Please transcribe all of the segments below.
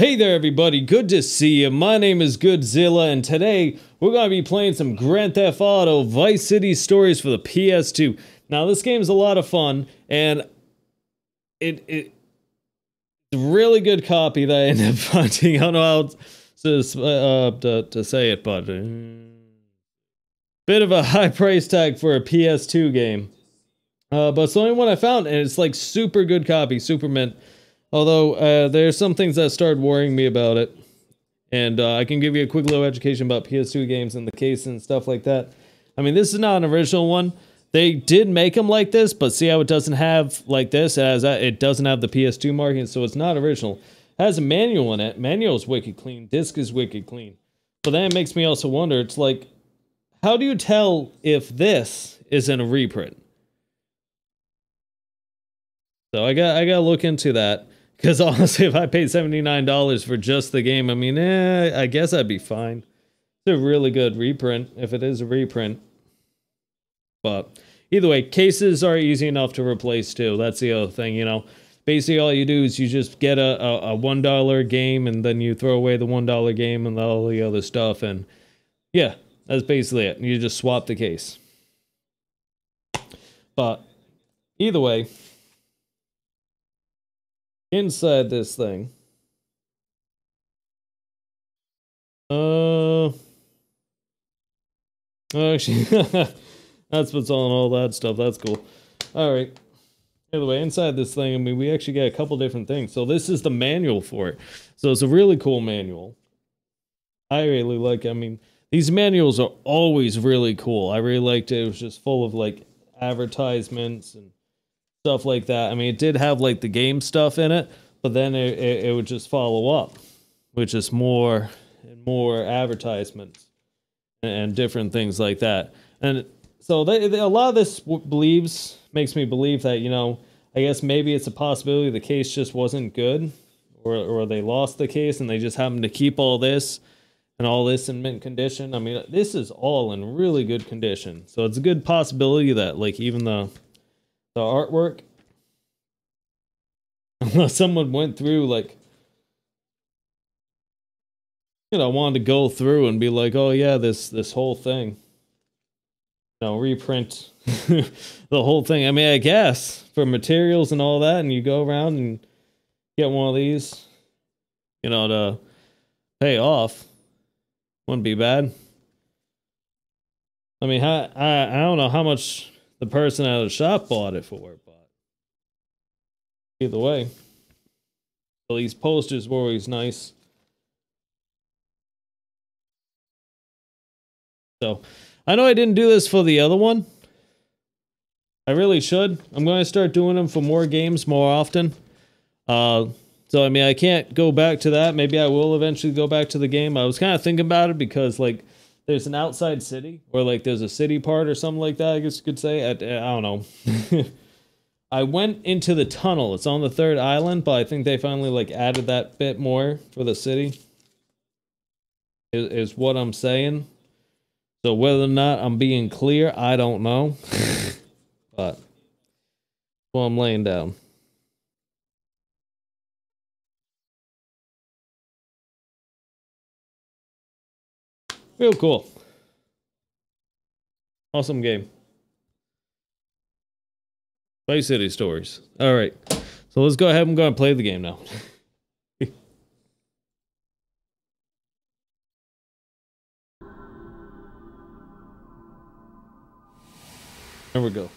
Hey there everybody, good to see you. My name is Goodzilla and today we're going to be playing some Grand Theft Auto Vice City Stories for the PS2. Now this game is a lot of fun and it it it's a really good copy that I ended up finding. I don't know how to, uh, to, to say it, but uh, bit of a high price tag for a PS2 game. Uh, but it's the only one I found and it's like super good copy, super mint. Although uh, there's some things that started worrying me about it. And uh, I can give you a quick little education about PS2 games and the case and stuff like that. I mean, this is not an original one. They did make them like this, but see how it doesn't have like this? It, has, it doesn't have the PS2 marking, so it's not original. It has a manual in it. Manual is wicked clean. Disc is wicked clean. But then it makes me also wonder, it's like, how do you tell if this is in a reprint? So I got I got to look into that. Because honestly, if I paid $79 for just the game, I mean, eh, I guess I'd be fine. It's a really good reprint, if it is a reprint. But either way, cases are easy enough to replace too. That's the other thing, you know. Basically, all you do is you just get a, a, a $1 game and then you throw away the $1 game and all the other stuff. And yeah, that's basically it. You just swap the case. But either way, inside this thing. Uh, actually, that's what's on all that stuff. That's cool. All right. Anyway, inside this thing, I mean, we actually got a couple different things. So this is the manual for it. So it's a really cool manual. I really like. I mean, these manuals are always really cool. I really liked it. It was just full of like advertisements and stuff like that. I mean, it did have like the game stuff in it, but then it, it, it would just follow up with just more and more advertisements and different things like that. And so they, they, a lot of this believes makes me believe that you know I guess maybe it's a possibility the case just wasn't good, or or they lost the case and they just happened to keep all this and all this in mint condition. I mean, this is all in really good condition, so it's a good possibility that like even the the artwork. Unless someone went through like you know wanted to go through and be like oh yeah this this whole thing. You know reprint the whole thing. I mean i guess for materials and all that and you go around and get one of these you know to pay off wouldn't be bad. I mean I, I i don't know how much the person at the shop bought it for but either way these posters were always nice. So, I know I didn't do this for the other one. I really should. I'm going to start doing them for more games more often. Uh, so, I mean, I can't go back to that. Maybe I will eventually go back to the game. I was kind of thinking about it because, like, there's an outside city, or, like, there's a city part or something like that, I guess you could say. I, I don't know. I went into the tunnel. It's on the third island, but I think they finally like added that bit more for the city. Is, is what I'm saying. So whether or not I'm being clear, I don't know. but well, I'm laying down. Real cool. Awesome game. Vice City Stories. All right. So let's go ahead and go and play the game now. there we go.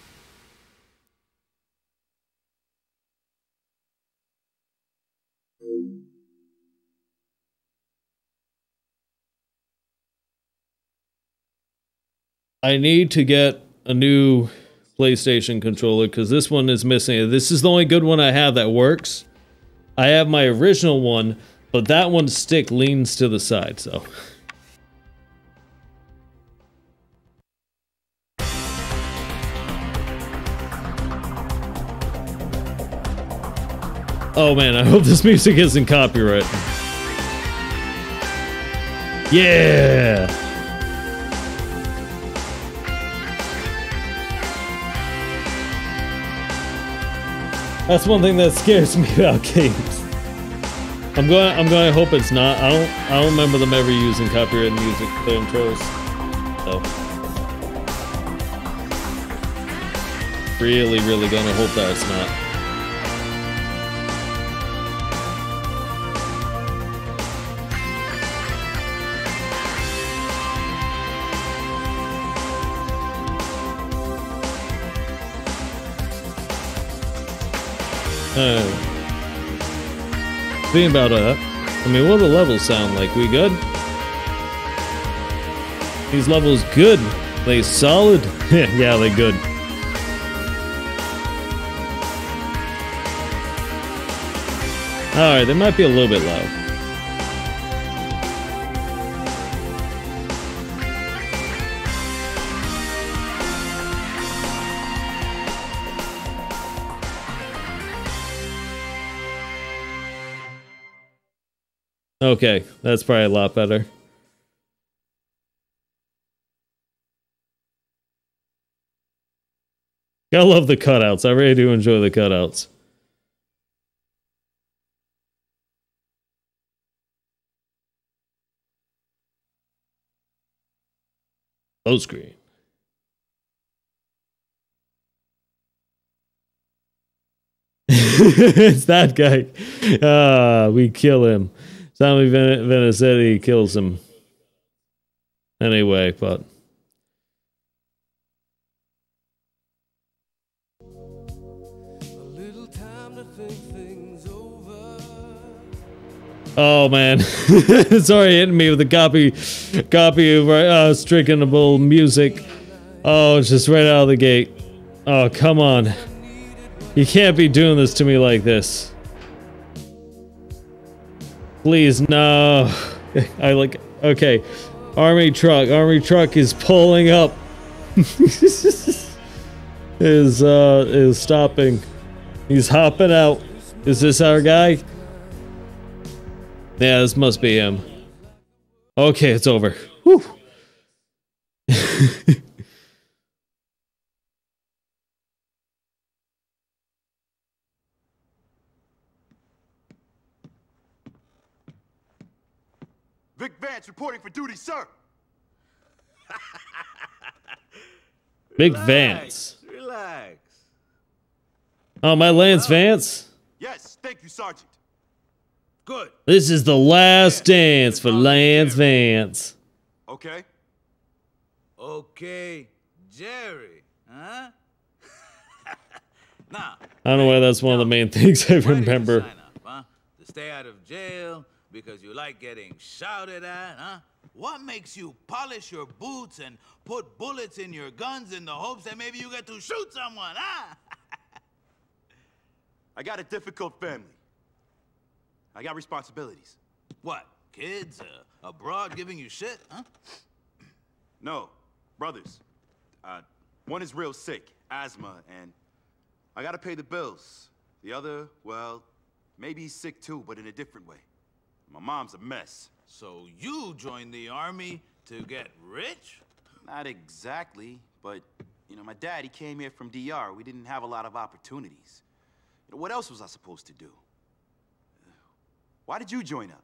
I need to get a new PlayStation controller because this one is missing. This is the only good one I have that works. I have my original one, but that one's stick leans to the side, so... Oh man, I hope this music isn't copyright. Yeah! That's one thing that scares me about games. I'm going. I'm going to hope it's not. I don't. I don't remember them ever using copyrighted music intros. So, really, really gonna hope that it's not. Uh, thinking about uh, I mean, what do the levels sound like? We good? These levels good. They solid? yeah, they good. Alright, they might be a little bit loud. Okay, that's probably a lot better. I love the cutouts. I really do enjoy the cutouts. Low screen. it's that guy. Ah, we kill him. Tommy Ven- Vincenzi kills him. Anyway, but. Oh man, sorry, hitting me with a copy, copy of uh, strickable music. Oh, it's just right out of the gate. Oh, come on. You can't be doing this to me like this. Please, no. I like, okay. Army truck, army truck is pulling up. is, uh, is stopping. He's hopping out. Is this our guy? Yeah, this must be him. Okay, it's over. Whew. Vic reporting for duty, sir. Vic Vance. Relax. Oh, my Lance Vance? Yes, thank you, Sergeant. Good. This is the last dance for Lance Vance. Okay. Okay, Jerry. Huh? now, I don't know why that's one of the main things I why did remember. sign up, huh? To stay out of jail because you like getting shouted at, huh? What makes you polish your boots and put bullets in your guns in the hopes that maybe you get to shoot someone, huh? I got a difficult family. I got responsibilities. what? Kids uh, abroad giving you shit, huh? No, brothers. Uh, one is real sick, asthma, and I gotta pay the bills. The other, well, maybe he's sick too, but in a different way. My mom's a mess. So you joined the army to get rich? Not exactly, but, you know, my dad, he came here from DR. We didn't have a lot of opportunities. You know, what else was I supposed to do? Why did you join up?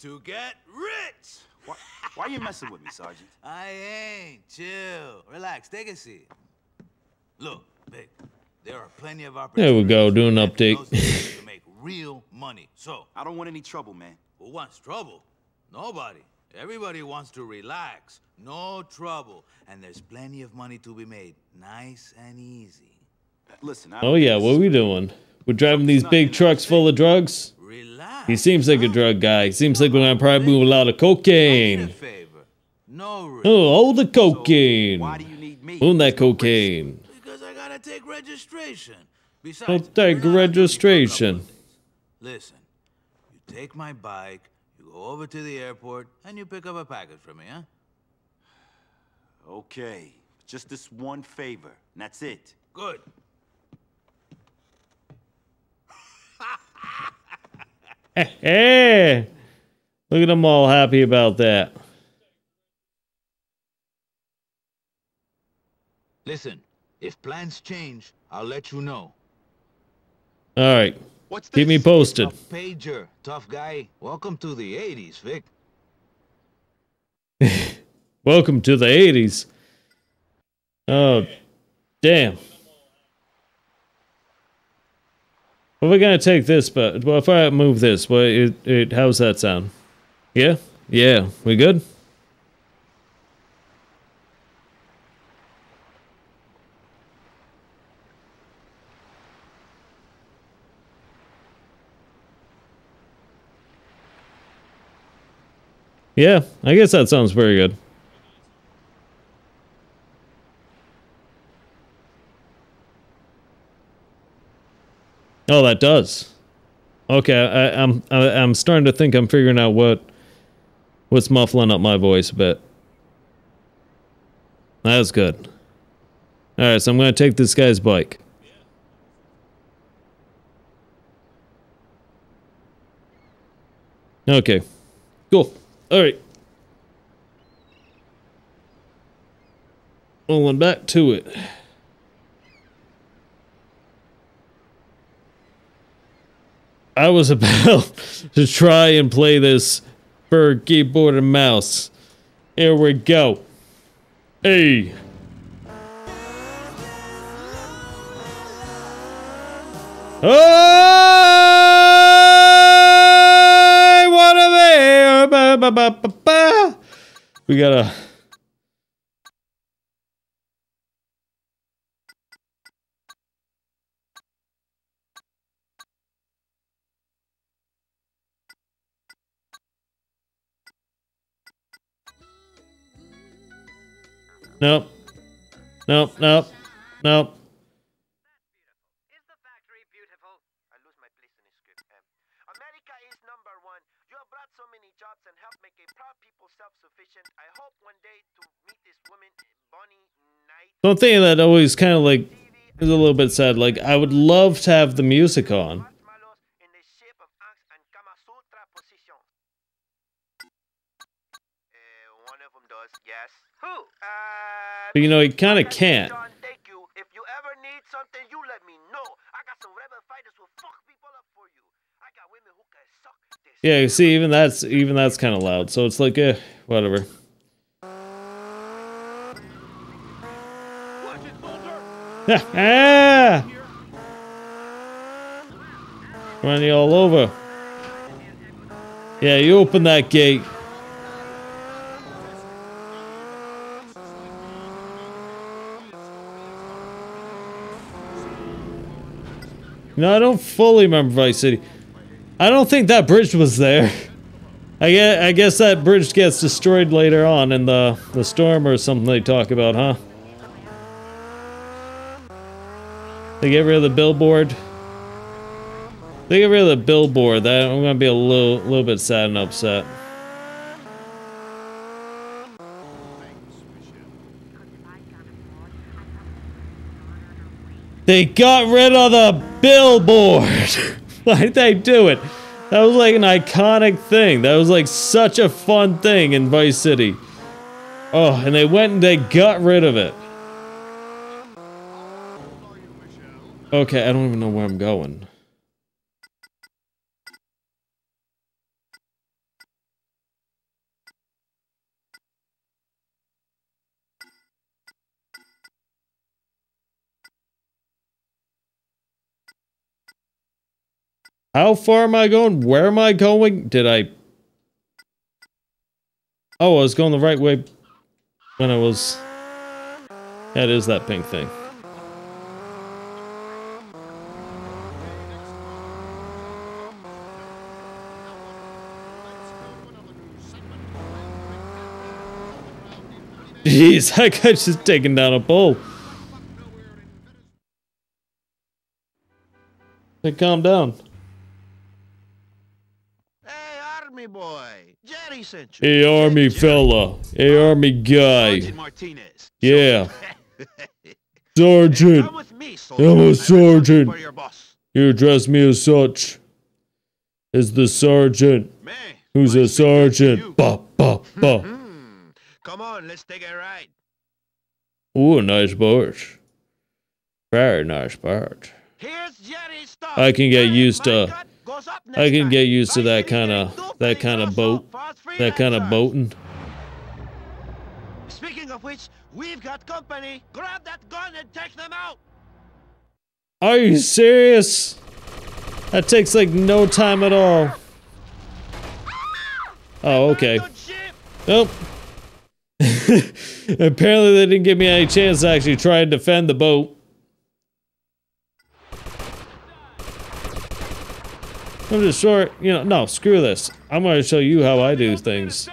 To get rich! Why, why are you messing with me, Sergeant? I ain't. Chill. Relax. Take a seat. Look, Vic, there are plenty of There we go, do an for update. those guys to make real money. So, I don't want any trouble, man. who wants trouble? Nobody. Everybody wants to relax. No trouble. And there's plenty of money to be made. Nice and easy. Listen, I Oh yeah, what are we doing? We're driving these big trucks full of drugs? Relax. He seems like a drug guy. He seems like we're gonna probably move a lot of I need cocaine. favor. No. Oh, all the cocaine. Why do you need me? Own that cocaine. Because I gotta take registration. Besides, Well, take you're not on duty for a couple of registration. Days. Listen, you take my bike, you go over to the airport, and you pick up a package for me, huh? Okay, just this one favor, and that's it. Good. Hey, look at them all happy about that. Listen, if plans change, I'll let you know. All right, What's Keep me posted. Tough pager, tough guy. Welcome to the 80s, Vic. Welcome to the 80s. Oh, damn. Well, we're gonna take this, but well, if I move this, well, it, it, how's that sound? Yeah, yeah, we good? Yeah, I guess that sounds very good. Oh, that does. Okay, I, I'm I, I'm starting to think I'm figuring out what what's muffling up my voice a bit. That's good. All right, so I'm gonna take this guy's bike. Okay, cool. All right. Rolling back to it. I was about to try and play this for keyboard and mouse. Here we go. Hey. I ba, ba, ba, ba. We gotta. Nope. Nope. Nope. Nope. Is the factory beautiful? I lose my place in the script. Um, America is number one. You have brought so many jobs and helped make a proud people self-sufficient. I hope one day to meet this woman, Bonnie One thing that always kind of like is a little bit sad. Like I would love to have the music on, but you know, he kind of can't. Yeah, you see, even that's even that's kind of loud. So it's like, eh, whatever. Run you all over. Yeah, you open that gate. No, I don't fully remember Vice City. I don't think that bridge was there. I guess, I guess that bridge gets destroyed later on in the, the storm or something they talk about, huh? They get rid of the billboard. They get rid of the billboard. That I'm gonna be a little little bit sad and upset. They got rid of the billboard. Why'd they do it? That was like an iconic thing. That was like such a fun thing in Vice City. Oh, and they went and they got rid of it. Okay, I don't even know where I'm going. How far am I going? Where am I going? Did I... Oh, I was going the right way when I was... That is that pink thing. Jeez, that guy's just taking down a bull. Hey, calm down. Hey, army boy. Jerry sent you. Hey, army fella. Hey, army guy. Sergeant Martinez. Yeah. Sergeant. come with me, soldier. I'm a I have something sergeant. For your boss. You address me as such. As the sergeant. Who's a big thanks to sergeant? Ba, ba, ba. Hmm? Come on, let's take a ride. Ooh, nice boat. Very nice boat. Here's Jerry's stuff. I can get used to- my cut goes up I can get used to that kind of that kind of boat, that kind of boating. Speaking of which, we've got company. Grab that gun and take them out. Are you serious? That takes like no time at all. Ah! Oh, okay. Nope. Apparently they didn't give me any chance to actually try and defend the boat. I'm just short, you know, no, screw this. I'm gonna show you how I do things.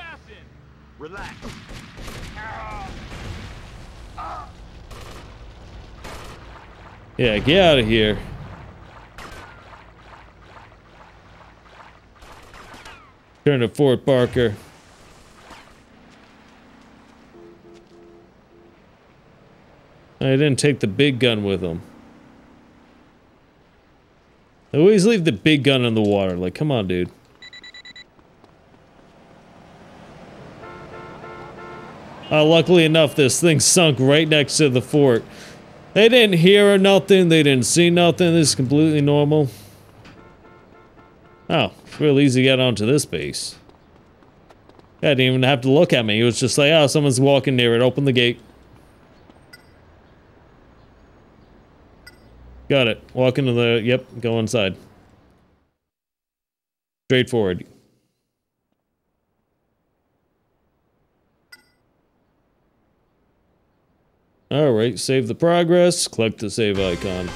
Relax. Yeah, get out of here. Turn to Fort Baxter. I didn't take the big gun with him. I always leave the big gun in the water. Like, come on, dude. Uh, luckily enough, this thing sunk right next to the fort. They didn't hear or nothing. They didn't see nothing. This is completely normal. Oh, real easy to get onto this base. I didn't even have to look at me. It was just like, oh, someone's walking near it. Open the gate. Got it. Walk into the... Yep, go inside. Straightforward. Alright, save the progress. Click the save icon.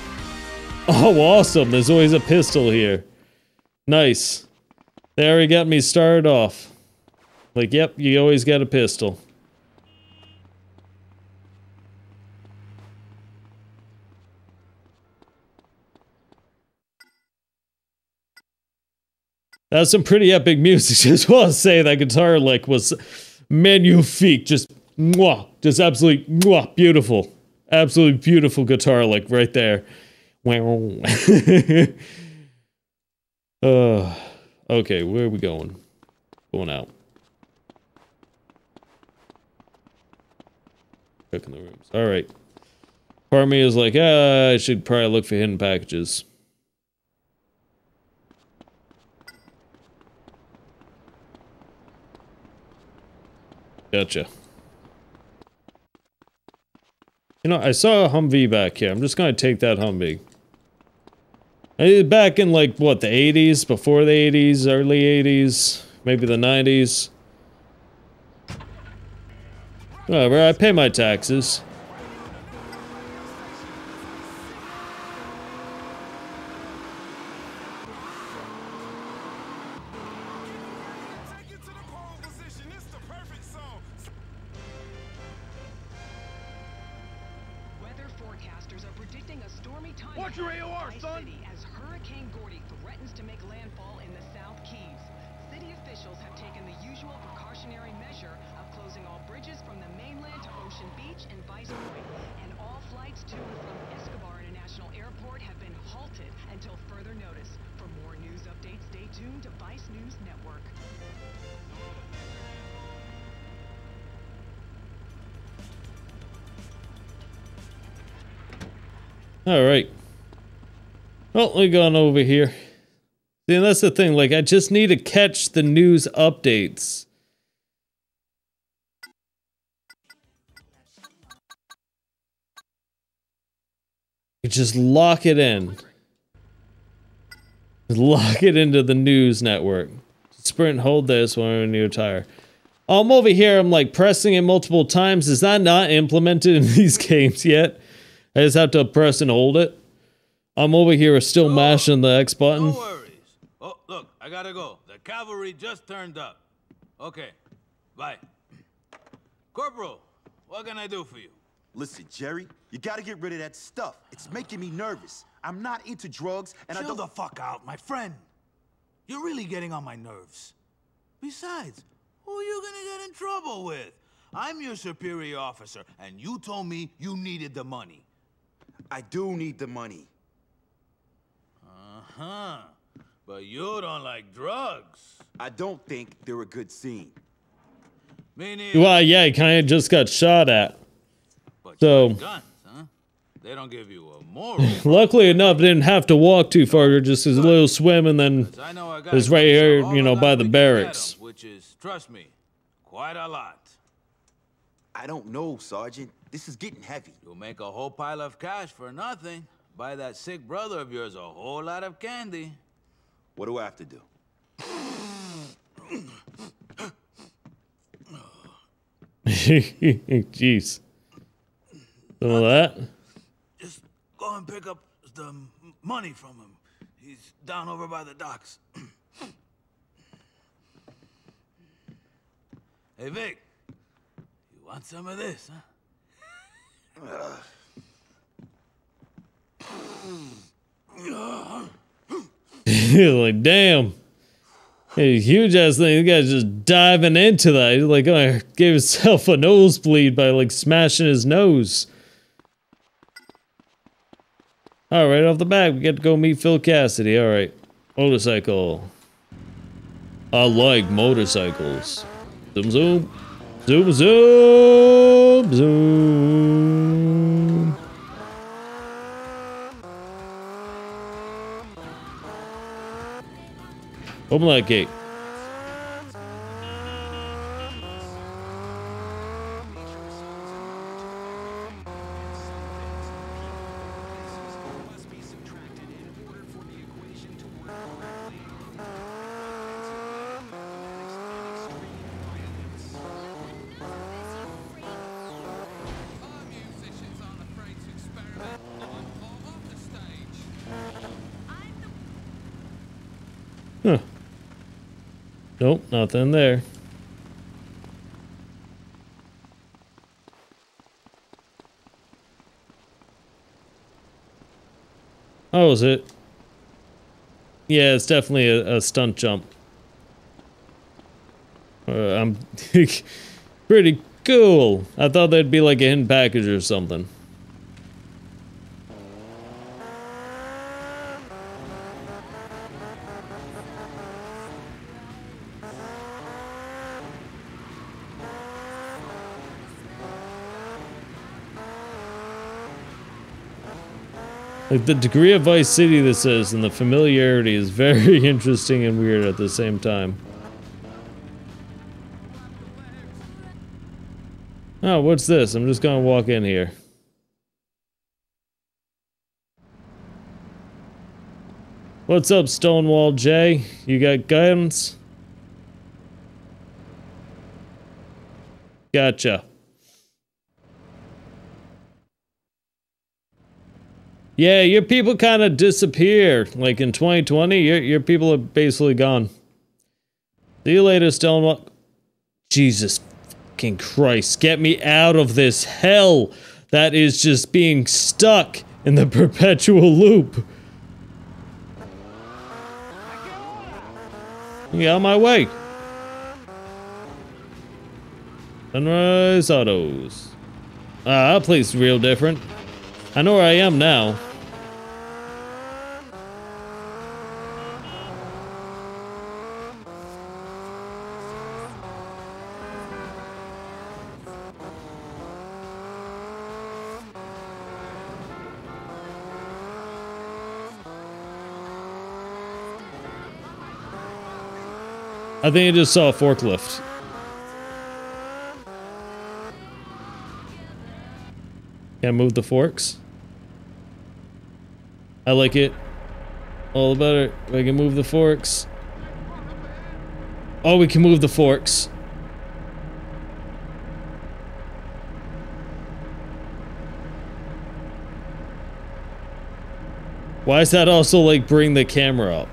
Oh, awesome. There's always a pistol here. Nice. They already got me started off. Like, yep, you always got a pistol. That's some pretty epic music. Just want to say that guitar lick was magnifique. Just mwah, just absolutely mwah, beautiful. Absolutely beautiful guitar lick right there. uh, okay, where are we going? Going out. Checking the rooms. All right. Part of me is like, ah, I should probably look for hidden packages. Gotcha. You know, I saw a Humvee back here. I'm just gonna take that Humvee. Eh, Back in like, what, the 80s? Before the 80s? Early 80s? Maybe the 90s? Whatever, I pay my taxes. Well, we're going over here. See, that's the thing, like, I just need to catch the news updates. You just lock it in. Just lock it into the news network. Sprint, hold this when you retire. I'm over here, I'm like pressing it multiple times. Is that not implemented in these games yet? I just have to press and hold it. I'm over here still mashing the X button. No worries. Oh, look, I gotta go. The cavalry just turned up. Okay, bye. Corporal, what can I do for you? Listen, Jerry, you gotta get rid of that stuff. It's making me nervous. I'm not into drugs, and I don't. the fuck out, my friend. You're really getting on my nerves. Besides, who are you gonna get in trouble with? I'm your superior officer, and you told me you needed the money. I do need the money. Huh. But you don't like drugs. I don't think they're a good scene. Me. Well, yeah, he kind of just got shot at. But so- you like guns, huh? They don't give you a moral. Luckily enough, I didn't have to walk too far. Just a little swim and then I know I got It's right here, you know, by the barracks. which is, trust me, quite a lot. I don't know, Sergeant. This is getting heavy. You'll make a whole pile of cash for nothing. Buy that sick brother of yours a whole lot of candy. What do I have to do? Jeez. Some of that. Just go and pick up the money from him. He's down over by the docks. hey, Vic. You want some of this, huh? Uh, like, damn. Hey, huge ass thing. The guy's just diving into that. He's like, oh, gave himself a nosebleed by like smashing his nose. All right, off the bat, we get to go meet Phil Cassidy. All right, motorcycle. I like motorcycles. Zoom, zoom, zoom, zoom, zoom. Open that gate. Nothing there. Oh, is it? Yeah, it's definitely a, a stunt jump. Uh, I'm pretty cool. I thought that'd be like a hidden package or something. Like the degree of Vice City this is and the familiarity is very interesting and weird at the same time. Oh, what's this? I'm just gonna walk in here. What's up, Stonewall J? You got guns? Gotcha. Yeah, your people kind of disappear. Like in 2020, your your people are basically gone. See you later, Stonewall. Jesus fucking Christ, get me out of this hell that is just being stuck in the perpetual loop. Get out of my way. Sunrise Autos. Ah, that place is real different. I know where I am now. I think I just saw a forklift. Can't move the forks. I like it. All the better. We can move the forks. Oh, we can move the forks. Why does that also like bring the camera up?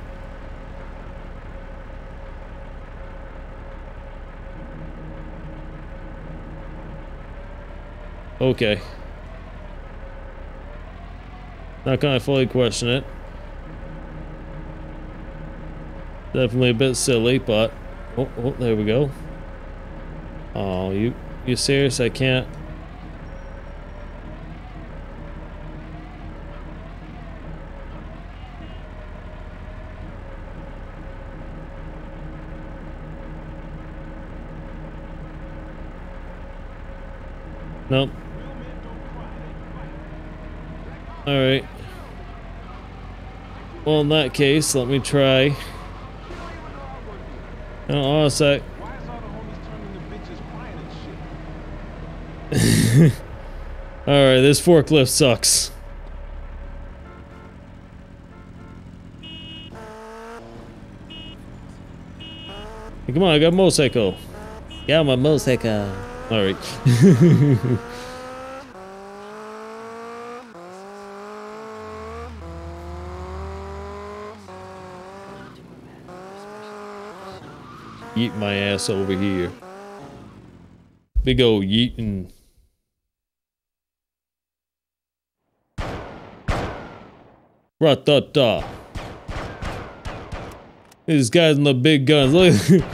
Okay. Not gonna fully question it. Definitely a bit silly, but oh, oh there we go. Oh, you you serious? I can't. Nope. Alright. Well, in that case, let me try. Oh, a sec. Why is all the homies turning to bitches crying and shit? Alright, this forklift sucks. Hey, come on, I got a motorcycle. Yeah, my motorcycle. Alright. Yeet my ass over here. Big old yeetin'. Ra-ta-ta. These guys in the big guns. Look.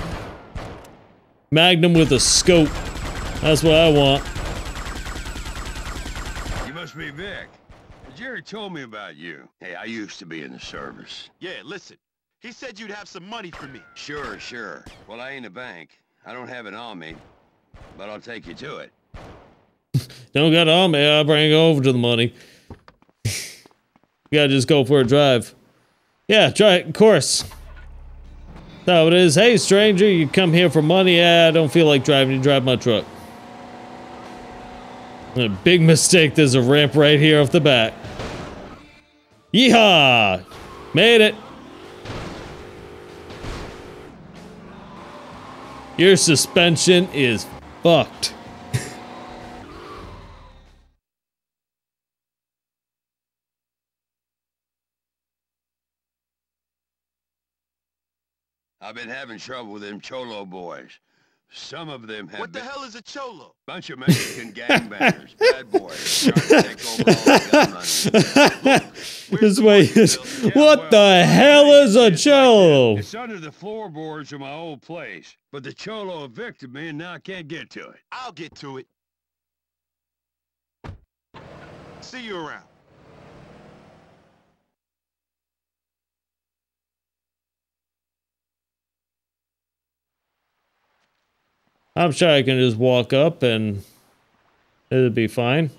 Magnum with a scope. That's what I want. You must be Vic. Jerry told me about you. Hey, I used to be in the service. Yeah, listen. He said you'd have some money for me. Sure, sure. Well, I ain't a bank. I don't have it on me, but I'll take you to it. Don't got it on me. I'll bring it over to the money. you gotta just go for a drive. Yeah, try it. Of course. So it is. Hey, stranger, you come here for money? Yeah, I don't feel like driving. You drive my truck. A big mistake. There's a ramp right here off the back. Yeehaw! Made it. Your suspension is fucked. I've been having trouble with them Cholo boys. Some of them have What the hell is a cholo? bunch of Mexican gangbangers, bad boys, trying to take over all the gun money. This way is. What the hell is a it's like cello? this. It's under the floorboards of my old place, but the Cholo evicted me and now I can't get to it. I'll get to it. See you around. I'm sure I can just walk up and it'll be fine.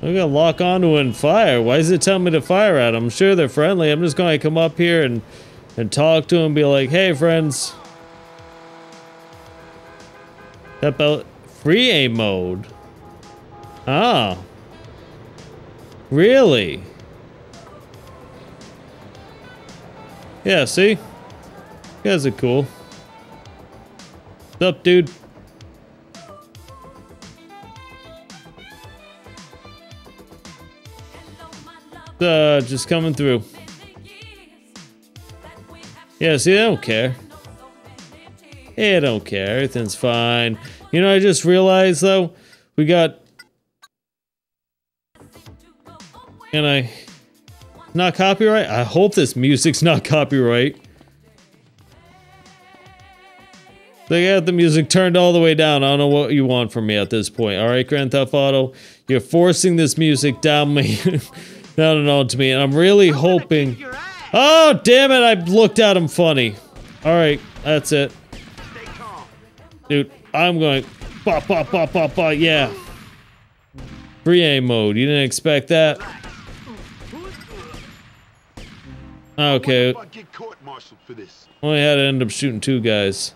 I'm gonna lock onto and fire. Why does it tell me to fire at them? I'm sure they're friendly. I'm just to come up here and and talk to them. Be like, hey, friends. Step out. Free aim mode. Ah. Really? Yeah. See. You guys are cool. What's up, dude? Uh, just coming through. Yeah, see, I don't care. I don't care. Everything's fine. You know, I just realized, though, we got... Can I... Not copyright? I hope this music's not copyright. They got the music turned all the way down. I don't know what you want from me at this point. All right, Grand Theft Auto, you're forcing this music down me, down and on to me, and I'm really hoping. Oh, damn it! I looked at him funny. All right, that's it, dude. I'm going. Ba ba ba ba ba. Yeah. Free aim mode. You didn't expect that. Okay. If I get court-martialed for this. Only had to end up shooting two guys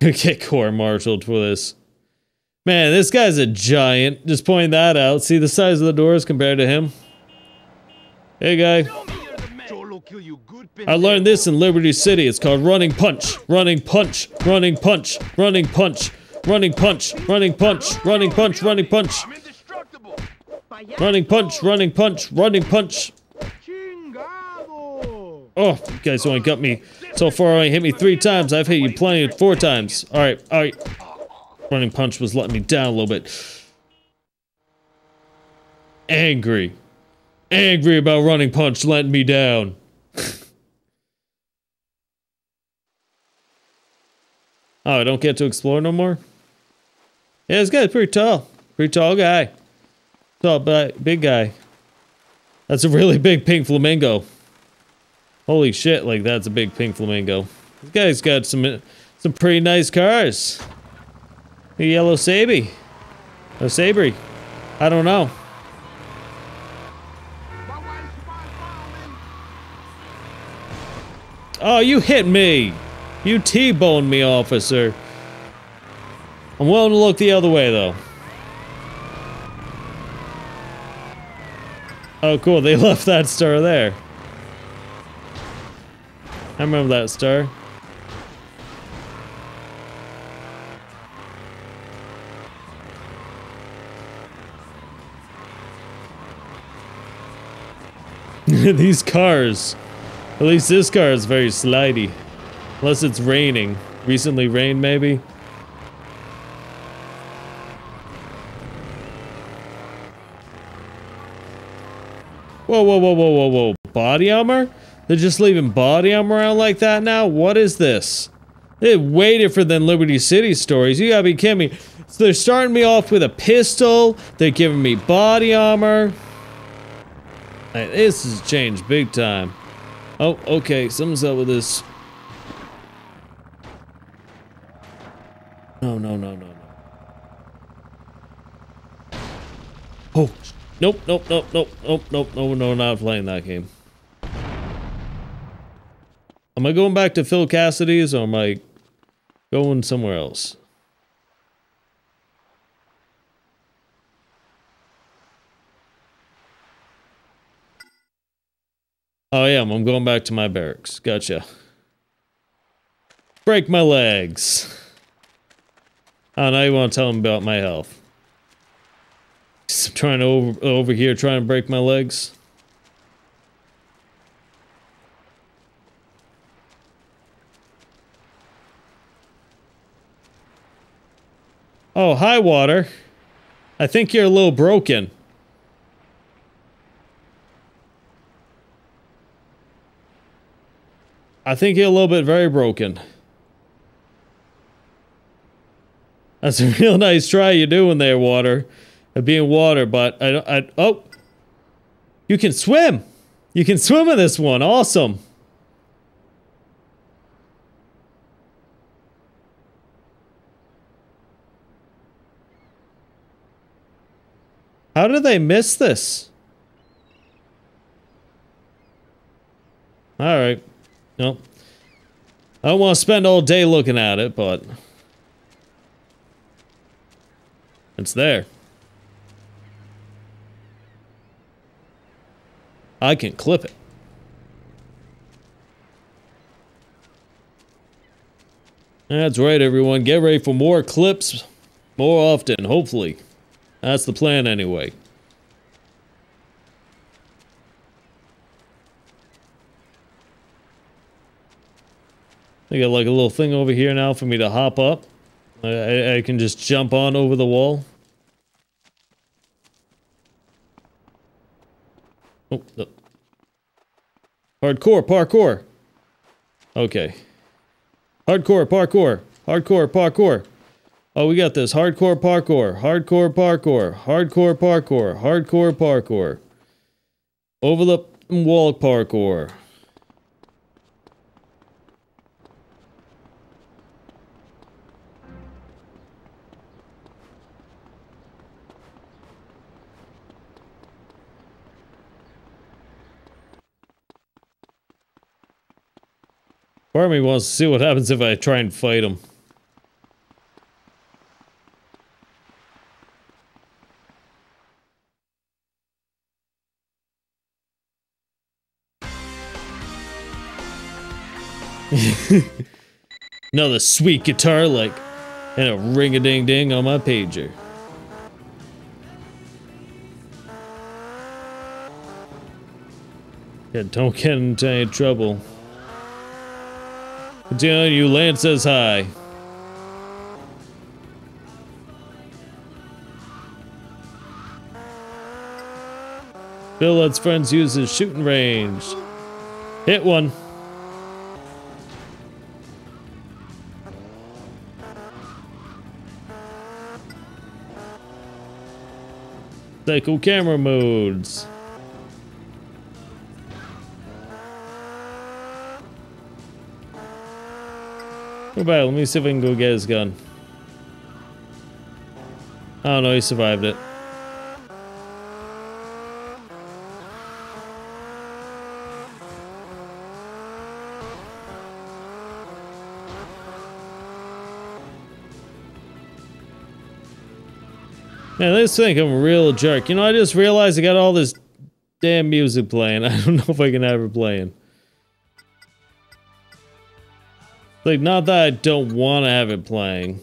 to get court-martialed for this. Man, this guy's a giant. Just point that out. See the size of the doors compared to him. Hey, guy. I learned this in Liberty City. It's called running punch, running punch, running punch, running punch, running punch, running punch, running punch, running punch, running punch. Running punch, running punch, running punch. Oh, you guys only got me so far. Only hit me three times. I've hit you plenty four times. All right, all right. Running punch was letting me down a little bit. Angry, angry about running punch letting me down. oh, I don't get to explore no more. Yeah, this guy's pretty tall. Pretty tall guy. Tall, but big guy. That's a really big pink flamingo. Holy shit, like that's a big pink flamingo. This guy's got some some pretty nice cars. A yellow Sabi. Oh, Sabri. I don't know. Oh, you hit me. You T-boned me, officer. I'm willing to look the other way, though. Oh, cool. They left that star there. I remember that star. These cars. At least this car is very slidey. Unless it's raining. Recently rained, maybe? Whoa, whoa, whoa, whoa, whoa, whoa. Body armor? They're just leaving body armor around like that now? What is this? They way different than Liberty City stories. You gotta be kidding me. So they're starting me off with a pistol. They're giving me body armor. Hey, this has changed big time. Oh, okay. Something's up with this. No, no, no, no, no. Oh, nope, nope, nope, nope, nope, nope, no, no, not playing that game. Am I going back to Phil Cassidy's or am I going somewhere else? Oh, yeah, I'm going back to my barracks. Gotcha. Break my legs. Oh, now you want to tell him about my health. Just trying to over, over here, trying to break my legs. Oh, hi, water. I think you're a little broken. I think you're a little bit very broken. That's a real nice try you're doing there, water. Being water, but I don't. I, oh, you can swim. You can swim in this one. Awesome. How did they miss this? Alright. No. I don't want to spend all day looking at it, but... It's there. I can clip it. That's right, everyone. Get ready for more clips more often, hopefully. That's the plan anyway. They got like a little thing over here now for me to hop up. I, I can just jump on over the wall. Oh, no. Hardcore parkour. Okay. Hardcore parkour. Hardcore parkour. Oh, we got this. Hardcore parkour. Hardcore parkour. Hardcore parkour. Hardcore parkour. Over the wall parkour. Part wants to see what happens if I try and fight him. Another sweet guitar like and a ring-a-ding-ding on my pager. Yeah, don't get into any trouble. Continue you, Lance says hi. Bill lets friends use his shooting range. Hit one. Cycle camera modes. Goodbye, let me see if I can go get his gun. Oh, Don't know, he survived it. Man, they think I'm a real jerk. You know, I just realized I got all this damn music playing. I don't know if I can have it playing. Like, not that I don't want to have it playing.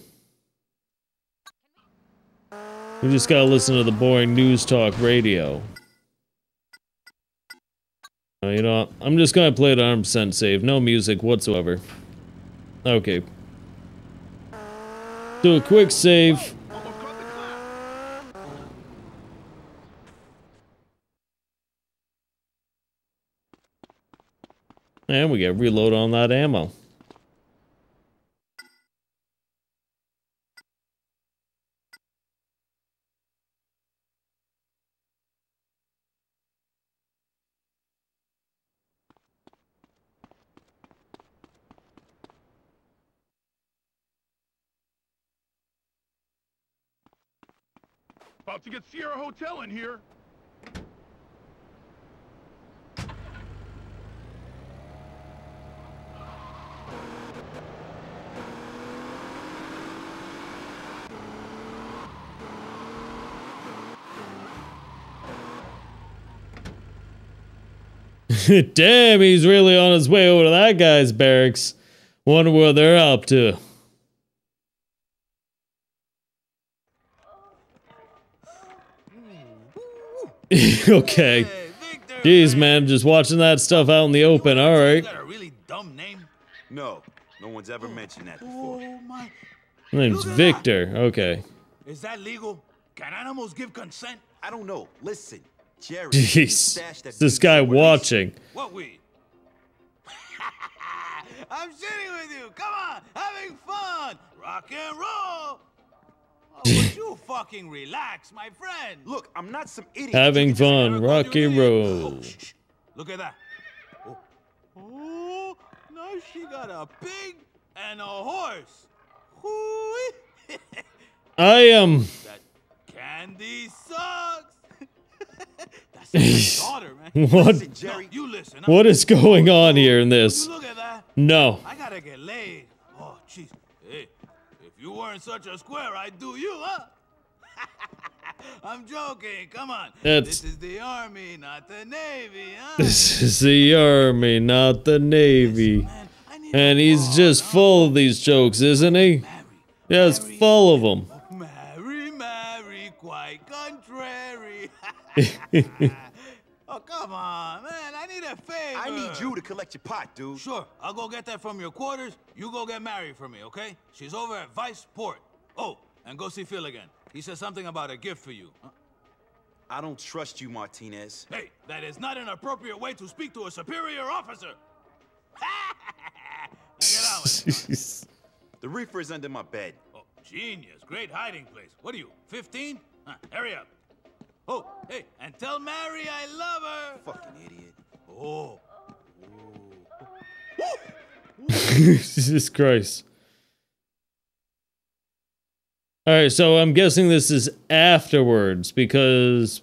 We just gotta listen to the boring news talk radio. You know, I'm just gonna play it 100% save. No music whatsoever. Okay. Do a quick save. And we get reload on that ammo. About to get Sierra Hotel in here. Damn, he's really on his way over to that guy's barracks. Wonder what they're up to. okay. Hey, Jeez, man, just watching that stuff out in the open. alright. You got a really dumb name. No, no one's ever mentioned that before. Oh my! My name's Look at Victor. Okay. Is that legal? Can animals give consent? I don't know. Listen, Jerry. Jeez. you This guy watching. What weed? I'm shitting with you. Come on, having fun. Rock and roll. Oh, would you fucking relax, my friend? Look, I'm not some idiot. Having You can just- fun, Never rock called you an and roll. Oh, shh, shh. Look at that. Oh. oh, now she got a pig and a horse. I am. that candy sucks. Daughter. What? Listen, Jerry. listen. What is going on here in this? No. I gotta get laid. Oh, jeez. Hey, if you weren't such a square, I'd do you, huh? I'm joking. Come on. That's- This is the army, not the navy, huh? This is the army, not the navy. Man, And he's just full of these jokes, isn't he? Just marry, full of them. oh, come on, man. I need a favor. I need you to collect your pot, dude. Sure, I'll go get that from your quarters. You go get married for me, okay? She's over at Vice Point. Oh, and go see Phil again. He said something about a gift for you. Huh? I don't trust you, Martinez. Hey, that is not an appropriate way to speak to a superior officer. Now get on with it. The reefer is under my bed. Oh, genius. Great hiding place. What are you, 15? Huh, hurry up. Oh, hey, and tell Mary I love her. Fucking idiot. Oh. Jesus Christ. Alright, so I'm guessing this is afterwards because.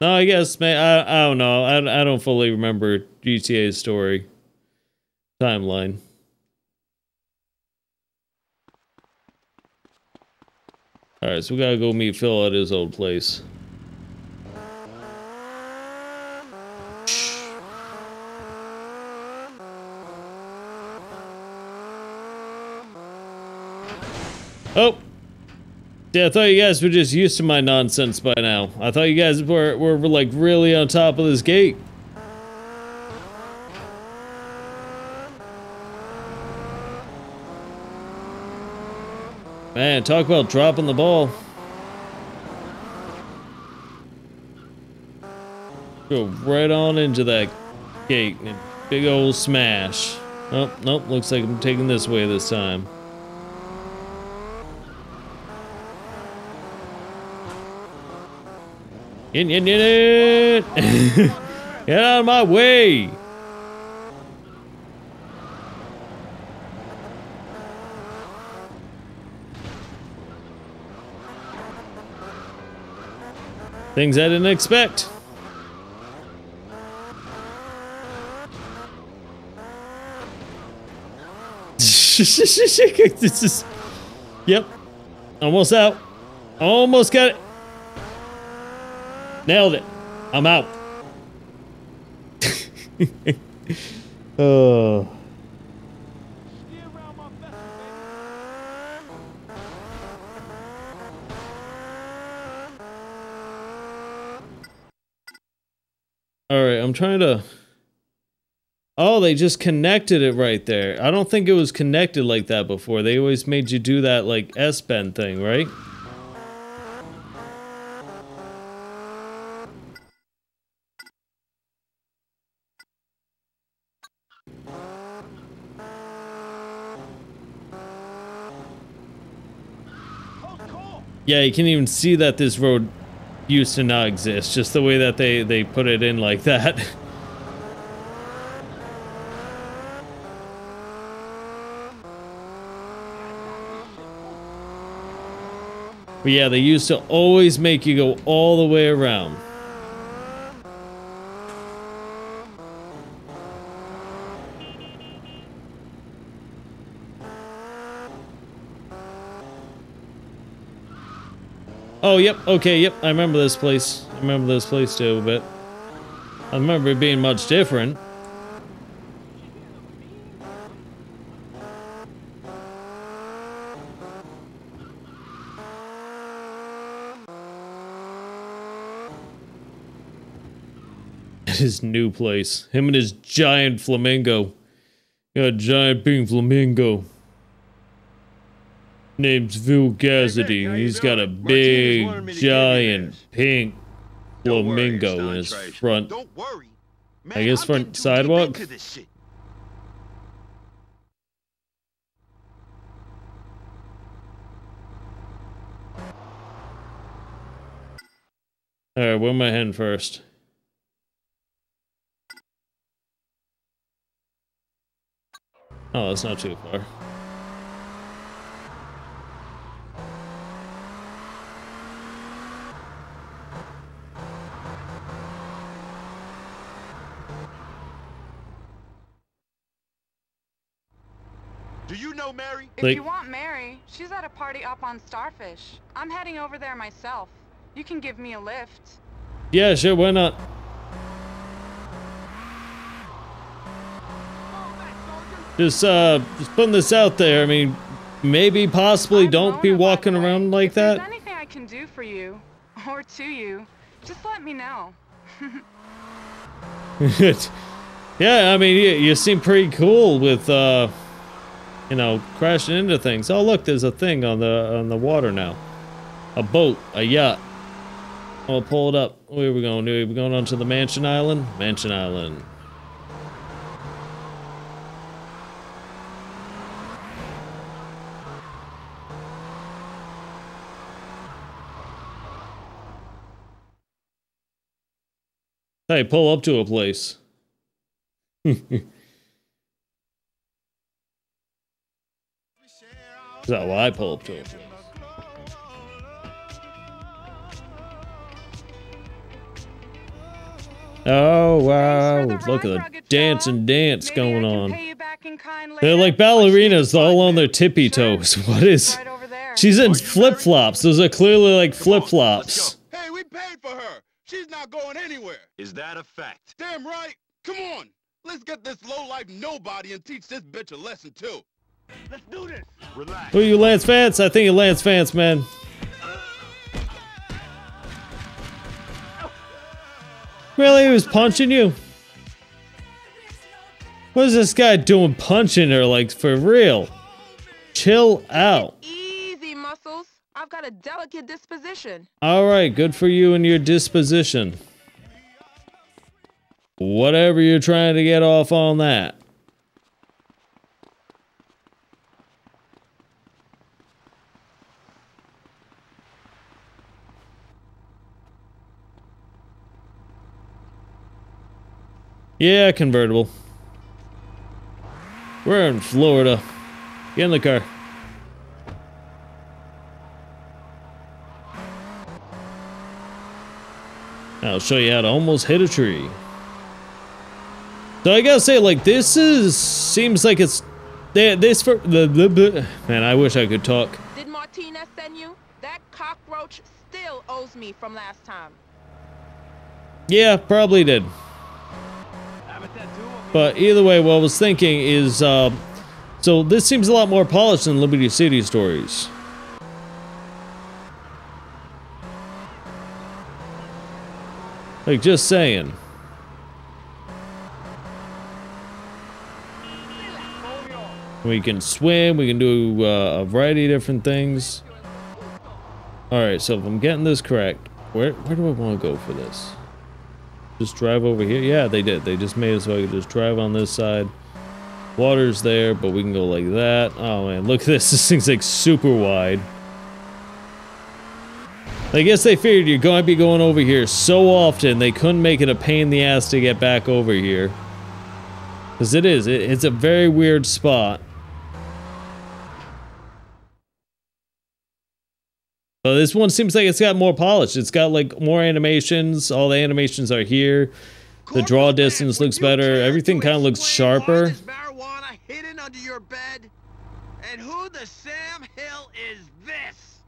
No, I guess, man, I, I don't know. I, I don't fully remember GTA's story timeline. Alright, so we gotta go meet Phil at his old place. Oh! Yeah, I thought you guys were just used to my nonsense by now. I thought you guys were, were, like really on top of this gate. Man, talk about dropping the ball. Go right on into that gate big old smash. Oh, nope, looks like I'm taking this way this time. In, in, in, in. Get out of my way. Things I didn't expect. this is. Yep. Almost out. Almost got it. Nailed it. I'm out. oh. All right, I'm trying to. Oh, they just connected it right there. I don't think it was connected like that before. They always made you do that like S-bend thing, right? Yeah, you can even see that this road used to not exist, just the way that they, they put it in like that. But yeah, they used to always make you go all the way around. Oh, yep, okay, yep, I remember this place. I remember this place too but. I remember it being much different. his new place. Him and his giant flamingo. Got a giant pink flamingo. Name's Cassidy. He's got a big, giant, pink flamingo in his front. Don't worry. Man, I guess front getting too deep sidewalk? shit. Alright, where am I heading first? Oh, that's not too far. Do you know Mary? If Like- you want Mary, she's at a party up on Starfish. I'm heading over there myself. You can give me a lift. Yeah, sure, why not? Just, uh, just putting this out there. I mean, maybe, possibly, I'm don't be Mona, by walking the way. around like if there's that. anything I can do for you, or to you, just let me know. yeah, I mean, you, you seem pretty cool with, uh, you know, crashing into things. Oh, look, there's a thing on the on the water now. A boat, a yacht. I'll pull it up. Where are we going? Are we going onto the Mansion Island? Mansion Island. Hey, pull up to a place. Is that why I pull up to a place? Oh wow! Look at the rugged dance and dance going on. pay you back in kind They're like ballerinas, all on their tippy toes. What is? Right over there. She's in flip flops. Those are clearly like flip flops. Hey, we paid for her. She's not going anywhere. Is that a fact? Damn right. Come on. Let's get this low-life nobody and teach this bitch a lesson too. Let's do this. Relax. Who are you, Lance Vance? I think you're Lance Vance, man. Really? He was punching you? What is this guy doing punching her, like, for real? Chill out. Easy, muscles. I've got a delicate disposition. Alright, good for you and your disposition. Whatever you're trying to get off on that. Yeah, convertible. We're in Florida. Get in the car. I'll show you how to almost hit a tree. So I gotta say, like, this is seems like it's this for the, the, the man. I wish I could talk. Did Martinez send you? That cockroach still owes me from last time. Yeah, probably did. But either way, what I was thinking is, uh, so this seems a lot more polished than Liberty City stories. Like, just saying. We can swim, we can do uh, a variety of different things. Alright, so if I'm getting this correct, where, where do I want to go for this? Just drive over here? Yeah, they did. They just made it so I could just drive on this side. Water's there, but we can go like that. Oh man, look at this. This thing's like super wide. I guess they figured you're going to be going over here so often they couldn't make it a pain in the ass to get back over here. Because it is. It, it's a very weird spot. But this one seems like it's got more polish. It's got like more animations. All the animations are here. The draw distance looks better. Everything kind of looks sharper. marijuana hidden under your bed? And who the Sam Hill is this?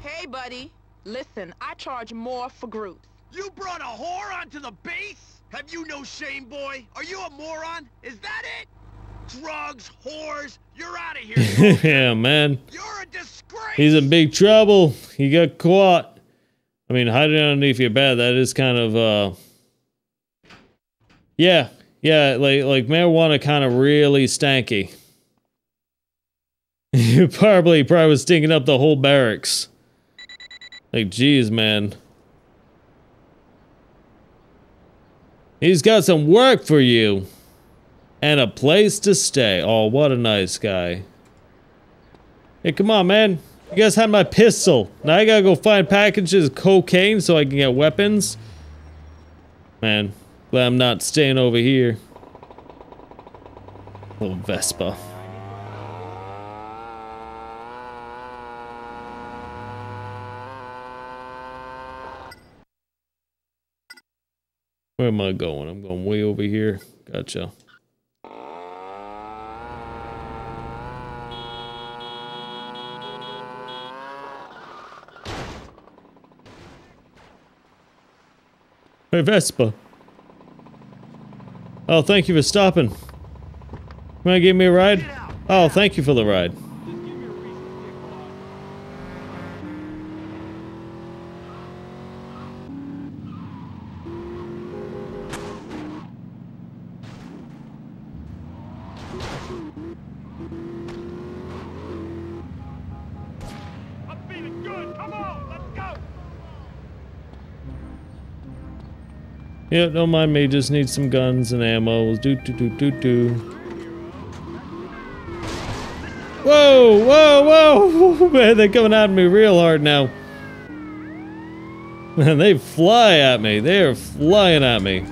Hey, buddy. Listen, I charge more for groups. You brought a whore onto the base? Have you no shame, boy? Are you a moron? Is that it? Drugs, whores, you're out of here. yeah, man. You're a disgrace. He's in big trouble. He got caught. I mean, hiding underneath your bed, that is kind of, uh... Yeah, yeah, like, like marijuana kind of really stanky. You probably, probably was stinking up the whole barracks. Like, geez, man. He's got some work for you. And a place to stay. Oh, what a nice guy. Hey, come on, man. You guys had my pistol. Now I gotta go find packages of cocaine so I can get weapons. Man, glad I'm not staying over here. Little Vespa. Where am I going? I'm going way over here. Gotcha. Hey, Vespa. Oh, thank you for stopping. Want to give me a ride? Oh, thank you for the ride. I'm feeling good. Come on, let's go. Yeah, don't mind me. Just need some guns and ammo. Do do do do do. Whoa, whoa, whoa! Man, they're coming at me real hard now. Man, they fly at me. They are flying at me.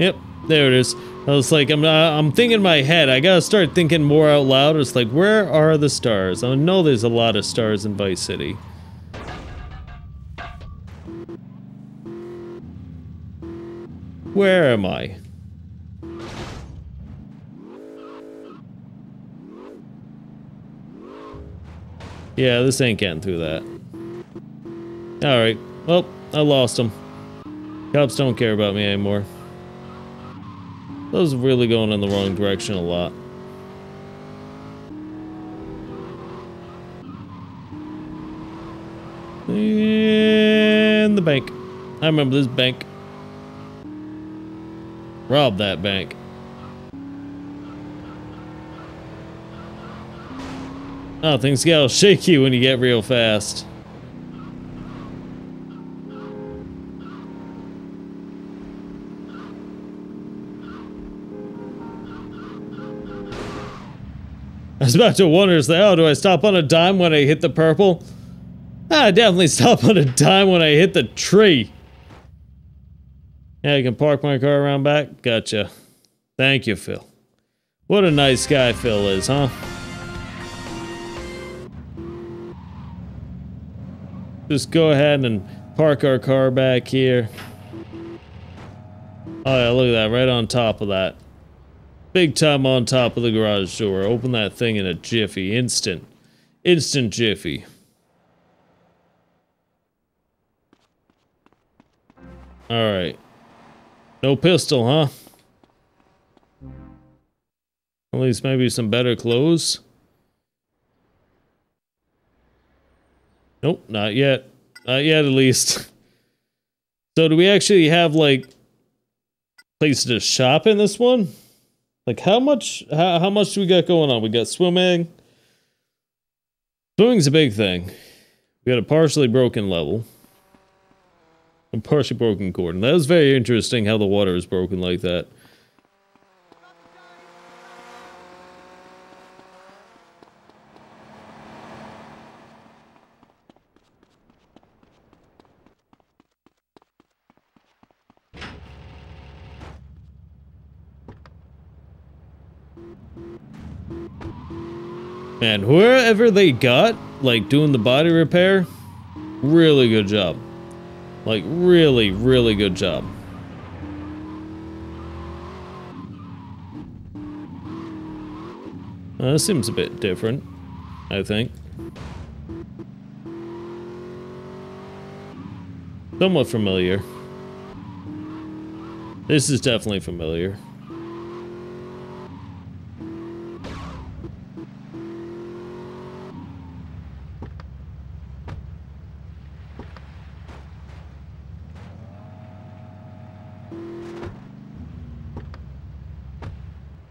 Yep, there it is. I was like, I'm uh, I'm thinking in my head. I gotta start thinking more out loud. It's like, where are the stars? I know there's a lot of stars in Vice City. Where am I? Yeah, this ain't getting through that. Alright, well, I lost him. Cops don't care about me anymore. That was really going in the wrong direction a lot. And the bank. I remember this bank. Rob that bank. Oh, things get all shaky when you get real fast. Was about to wonder, say, oh, do I stop on a dime when I hit the purple? Ah, I definitely stop on a dime when I hit the tree. Yeah, I can park my car around back. Gotcha. Thank you, Phil. What a nice guy Phil is, huh? Just go ahead and park our car back here. Oh yeah, look at that, right on top of that. Big time on top of the garage door. Open that thing in a jiffy. Instant. Instant jiffy. Alright. No pistol, huh? At least maybe some better clothes. Nope, not yet. Not yet, at least. So do we actually have, like, place to shop in this one? Like, how much, how, how much do we got going on? We got swimming. Swimming's a big thing. We got a partially broken level. A partially broken cordon. That was very interesting how the water is broken like that. Man, wherever they got, like, doing the body repair, really good job. Like, really, really good job. Uh, seems a bit different, I think. Somewhat familiar. This is definitely familiar.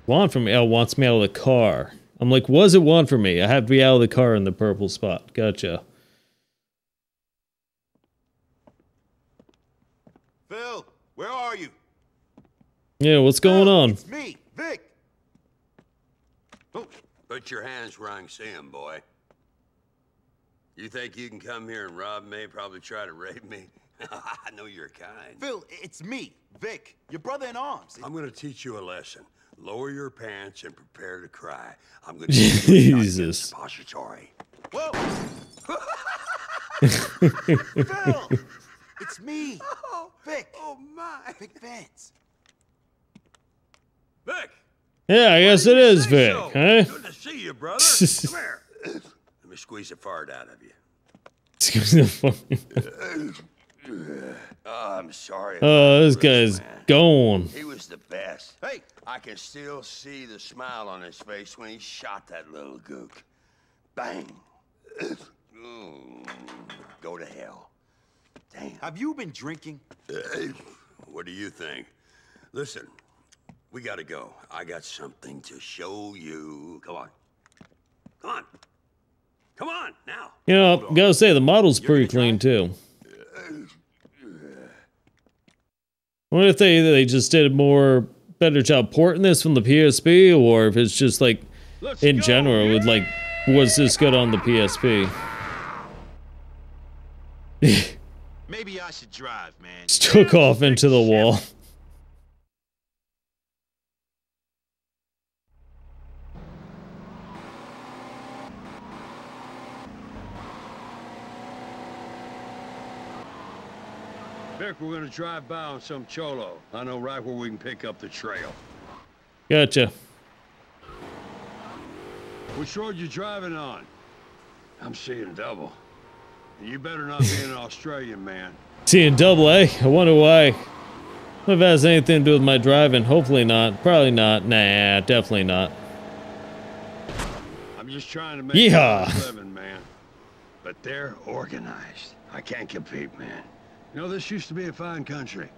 Want from me? Oh, wants me out of the car. I'm like, was it want for me? I have to be out of the car in the purple spot. Gotcha. Phil, where are you? Yeah, what's going on? It's me, Vic. Oh, Put your hands where I can see 'em, boy. You think you can come here and rob me, probably try to rape me? I know you're kind. Phil, it's me, Vic, your brother in arms. I'm gonna teach you a lesson. Lower your pants and prepare to cry. I'm gonna teach you a Jesus. suppository. Whoa! Phil, it's me, oh, Vic. Oh my! Vic Vance. Vic! Yeah, I guess it is Vic, So, huh? Good to see you, brother. Come here. Let me squeeze a fart out of you. Oh, I'm sorry. oh, this about Bruce, guy's man. gone. He was the best. Hey, I can still see the smile on his face when he shot that little gook. Bang. Ooh, Go to hell. Damn. Have you been drinking? What do you think? Listen, we gotta go. I got something to show you. Come on. Come on. Come on, now. You know, gotta say, the model's pretty clean, too. Wonder if they, they just did a more, better job porting this from the PSP, or if it's just, like, in general, with, like, was this good on the PSP? Maybe I should drive, man. Just took off into the wall. We're gonna drive by on some cholo. I know right where we can pick up the trail. Gotcha. Which road you driving on? I'm seeing double. You better not be an Australian man. Seeing double A? I wonder why. If it has anything to do with my driving. Hopefully not. Probably not. Nah, definitely not. I'm just trying to make Yeehaw. a living, man. But they're organized. I can't compete, man. You know, this used to be a fine country.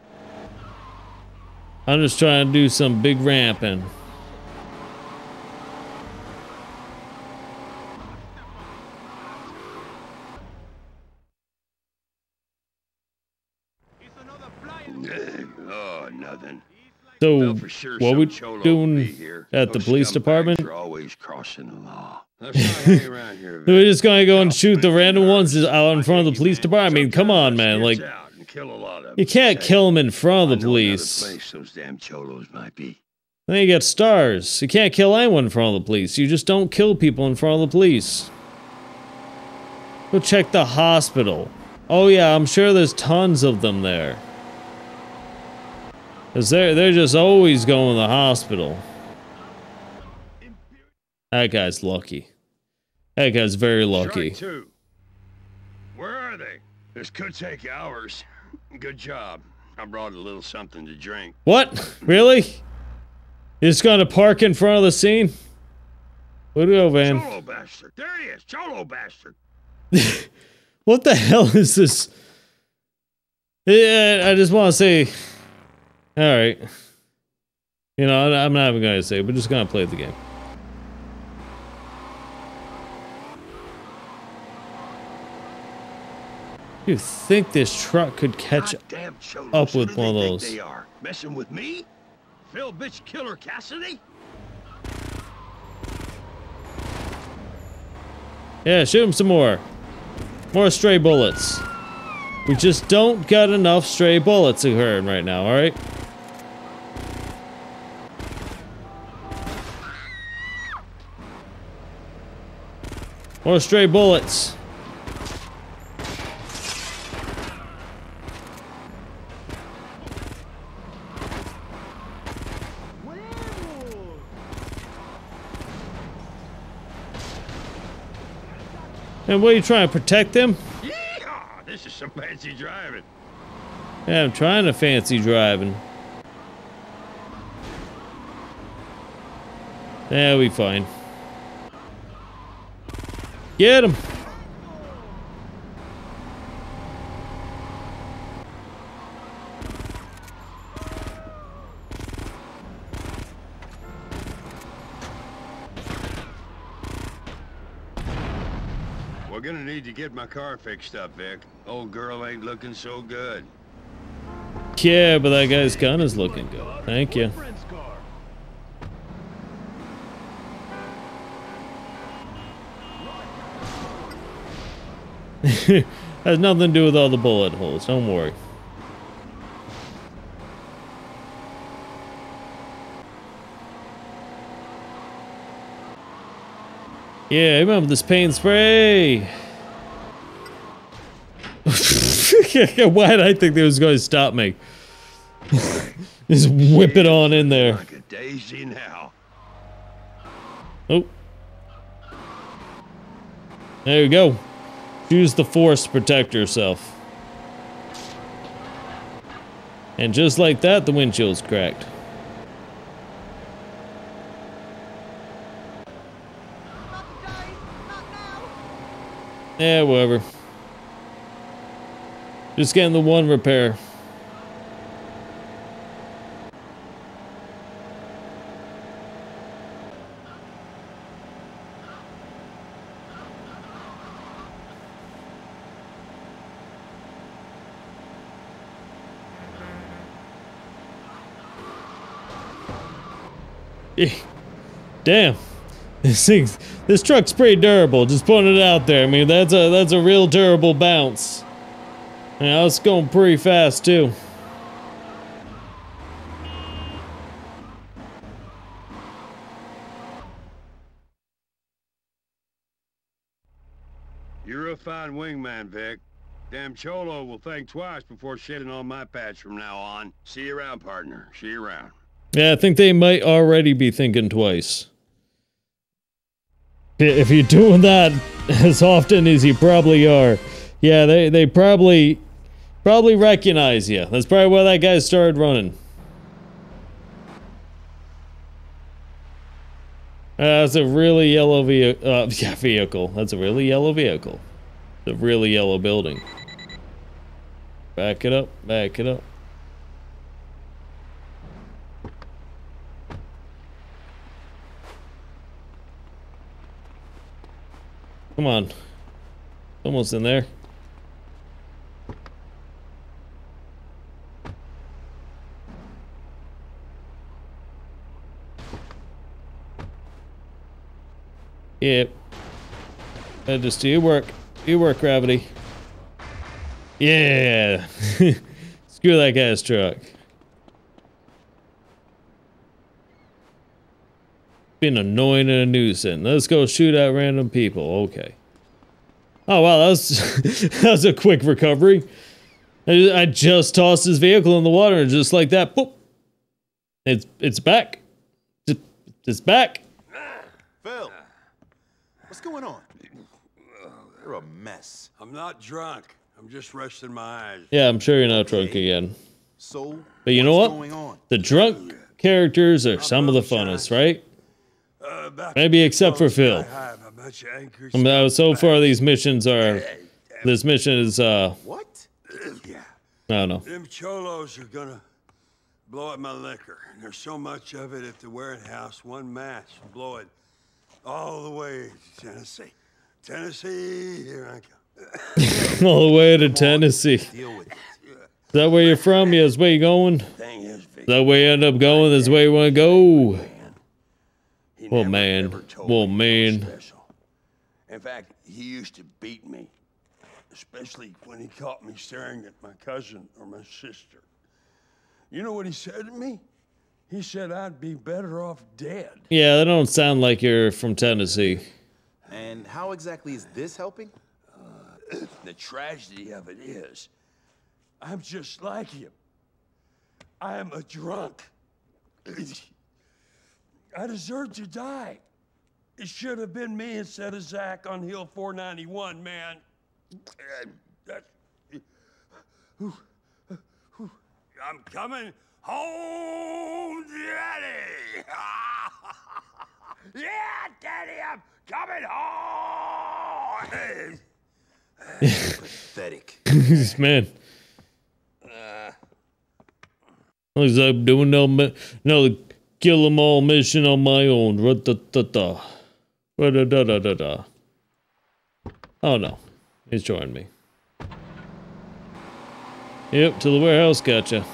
I'm just trying to do some big ramping. oh, nothing. So, Know sure what we doing here. at the police department? always crossing the law. Let's not hang around here. We're just gonna go and shoot the random ones out in front of the police department. I mean, come on, man. Like, kill a lot of you can't kill them in front of the police. those damn cholos might be. Then you get stars. You can't kill anyone in front of the police. You just don't kill people in front of the police. Go check the hospital. Oh yeah, I'm sure there's tons of them there. Cause they're they're just always going to the hospital. That guy's lucky. That guy's very lucky. Where are they? This could take hours. Good job. I brought a little something to drink. What? Really? You're just gonna park in front of the scene? Where'd it go, Van? Cholo bastard. There he is. Cholo bastard. What the hell is this? Yeah, I just want to say. All right. You know, I'm not even gonna say. We're just gonna play the game. You think this truck could catch Goddamn up with one of those? They are messing with me. Phil bitch killer Cassidy. Yeah, shoot him some more. More stray bullets. We just don't got enough stray bullets occurring right now, alright? More stray bullets. And what are you trying to protect them? Yeehaw! This is some fancy driving. Yeah, I'm trying to fancy driving. Yeah, we fine. Get him. We're gonna need to get my car fixed up, Vic. Old girl ain't looking so good. Yeah, but that guy's gun is looking good. Thank you. Has nothing to do with all the bullet holes. Don't worry. Yeah, remember this paint spray. Why did I think they was going to stop me? Just whip it on in there. Like a daisy now. Oh. There you go. Use the force to protect yourself. And just like that, the windshield's cracked. Yeah, whatever. Just getting the one repair. Damn. This thing, this truck's pretty durable. Just putting it out there. I mean, that's a that's a real durable bounce. Yeah, it's going pretty fast too. You're a fine wingman, Vic. Damn Cholo will think twice before shitting on my patch from now on. See you around, partner. See you around. Yeah, I think they might already be thinking twice. If you're doing that as often as you probably are, yeah, they they probably probably recognize you. That's probably why that guy started running. Uh, that's a really yellow vehicle. Uh, yeah, vehicle. That's a really yellow vehicle. It's a really yellow building. Back it up. Back it up. Come on. Almost in there. Yep. Yeah. just do your work. Do your work, gravity. Yeah. Screw that guy's truck. Being annoying and a nuisance. Let's go shoot at random people. Okay. Oh wow, that was that was a quick recovery. I, I just tossed his vehicle in the water and just like that, boop. It's it's back. It's back. Phil, what's going on? You're a mess. I'm not drunk. I'm just resting my eyes. Yeah, I'm sure you're not drunk again. So, but you know what? The drunk characters are some of the funnest, right? Uh, Maybe except for Phil. I mean, so far these missions are. This mission is uh. What? Yeah. I don't know. Them cholos are gonna blow up my liquor. And there's so much of it at the warehouse, one match, blow it all the way to Tennessee. Tennessee, here I come. all the way to Tennessee. Deal with it. Is that where you're from? Yeah, that's where you're going? Is that where you end up going? That's where you want to go? Well, man. Well, man. In fact, he used to beat me, especially when he caught me staring at my cousin or my sister. You know what he said to me? He said I'd be better off dead. Yeah, that don't sound like you're from Tennessee. And how exactly is this helping? Uh, the tragedy of it is, I'm just like him. I am a drunk. I deserve to die. It should have been me instead of Zach on Hill 491, man. I'm coming home, Daddy. yeah, Daddy, I'm coming home. Pathetic. man. Uh, Looks like I'm doing no, no kill them all mission on my own. Ra-da-da-da. Ra-da-da-da-da-da. Oh no, he's joined me. Yep, to the warehouse, gotcha.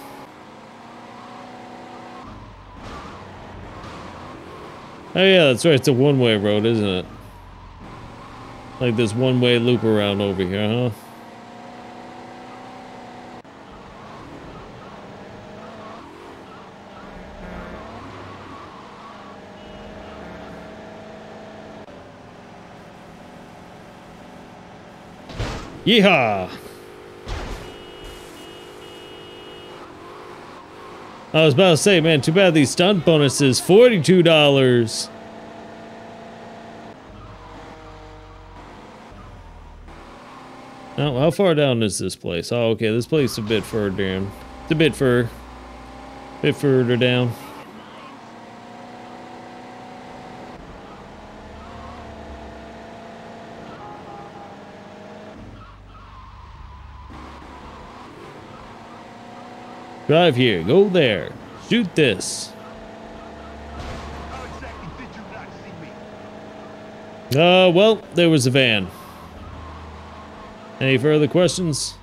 Oh yeah, that's right, it's a one-way road, isn't it? Like this one-way loop around over here, huh? Yeehaw! I was about to say, man, too bad these stunt bonuses, $42. Oh, how far down is this place? Oh, okay, this place is a bit further down. It's a bit fur, bit further down. Drive here, go there, shoot this. Uh, well, there was a van. Any further questions?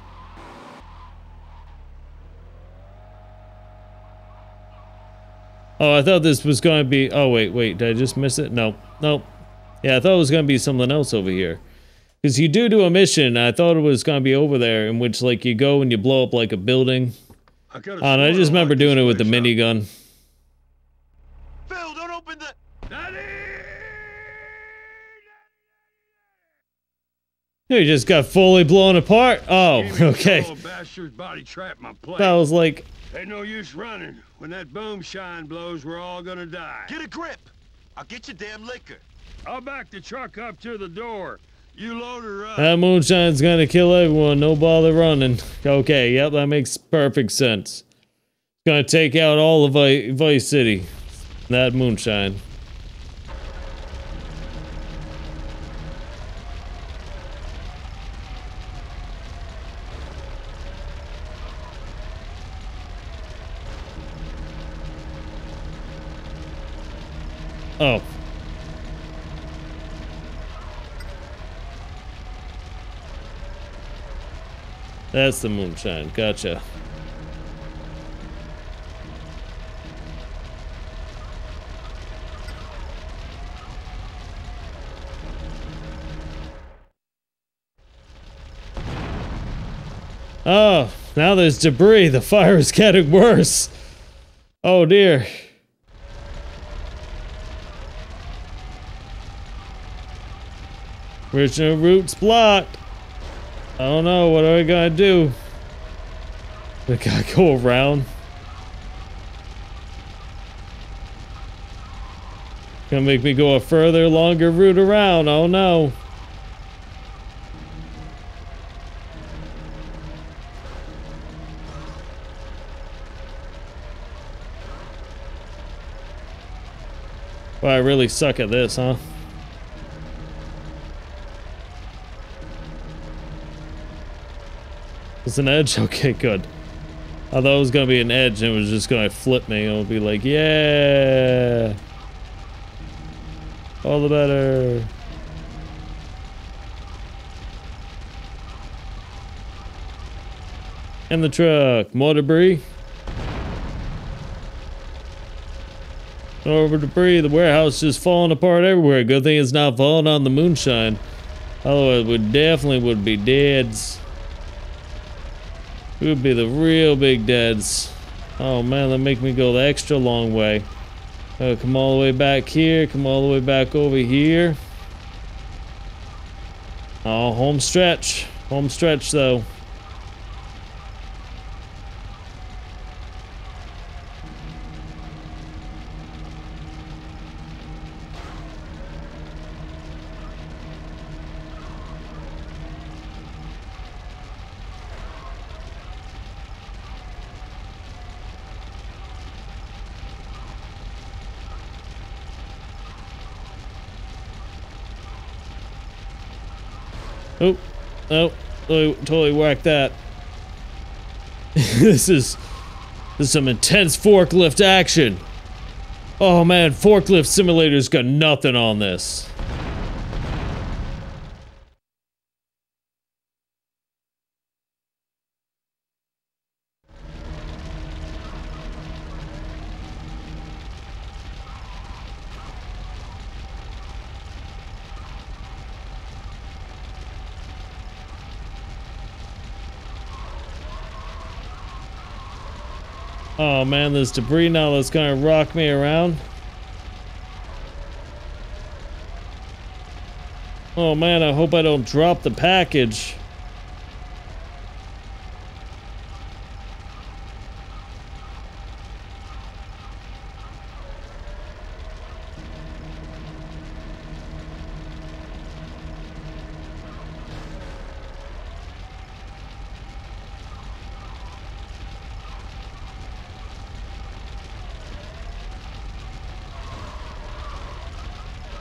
Oh, I thought this was going to be... Oh, wait, wait. Did I just miss it? No. No. Yeah, I thought it was going to be something else over here. Because you do do a mission. I thought it was going to be over there in which, like, you go and you blow up, like, a building. I, and I just remember doing it with the minigun. Phil, don't open the. Daddy! You just got fully blown apart. Oh, okay. That was like. Ain't no use running. When that Boomshine blows, we're all gonna die. Get a grip. I'll get your damn liquor. I'll back the truck up to the door. You load her up. That moonshine's gonna kill everyone. No bother running. Okay, yep, that makes perfect sense. It's gonna take out all of Vice City. That moonshine. Oh. That's the moonshine. Gotcha. Oh, now there's debris. The fire is getting worse. Oh dear. Original routes blocked. I don't know. What are we gonna do? We gotta go around. Gonna make me go a further, longer route around. Oh no. Well, I really suck at this, huh? It's an edge? Okay, good. I thought it was gonna be an edge and it was just gonna flip me. It'll be like, yeah! All the better. And the truck. More debris. Over debris. The warehouse just falling apart everywhere. Good thing it's not falling on the moonshine. Otherwise, would definitely would be deads. It would be the real big deads. Oh man, that make me go the extra long way. Uh, come all the way back here. Come all the way back over here. Oh, home stretch. Home stretch though. Oh, oh, totally, totally whacked that. this is this is some intense forklift action. Oh man, forklift simulator's got nothing on this. Oh man, there's debris now that's gonna rock me around. Oh man, I hope I don't drop the package.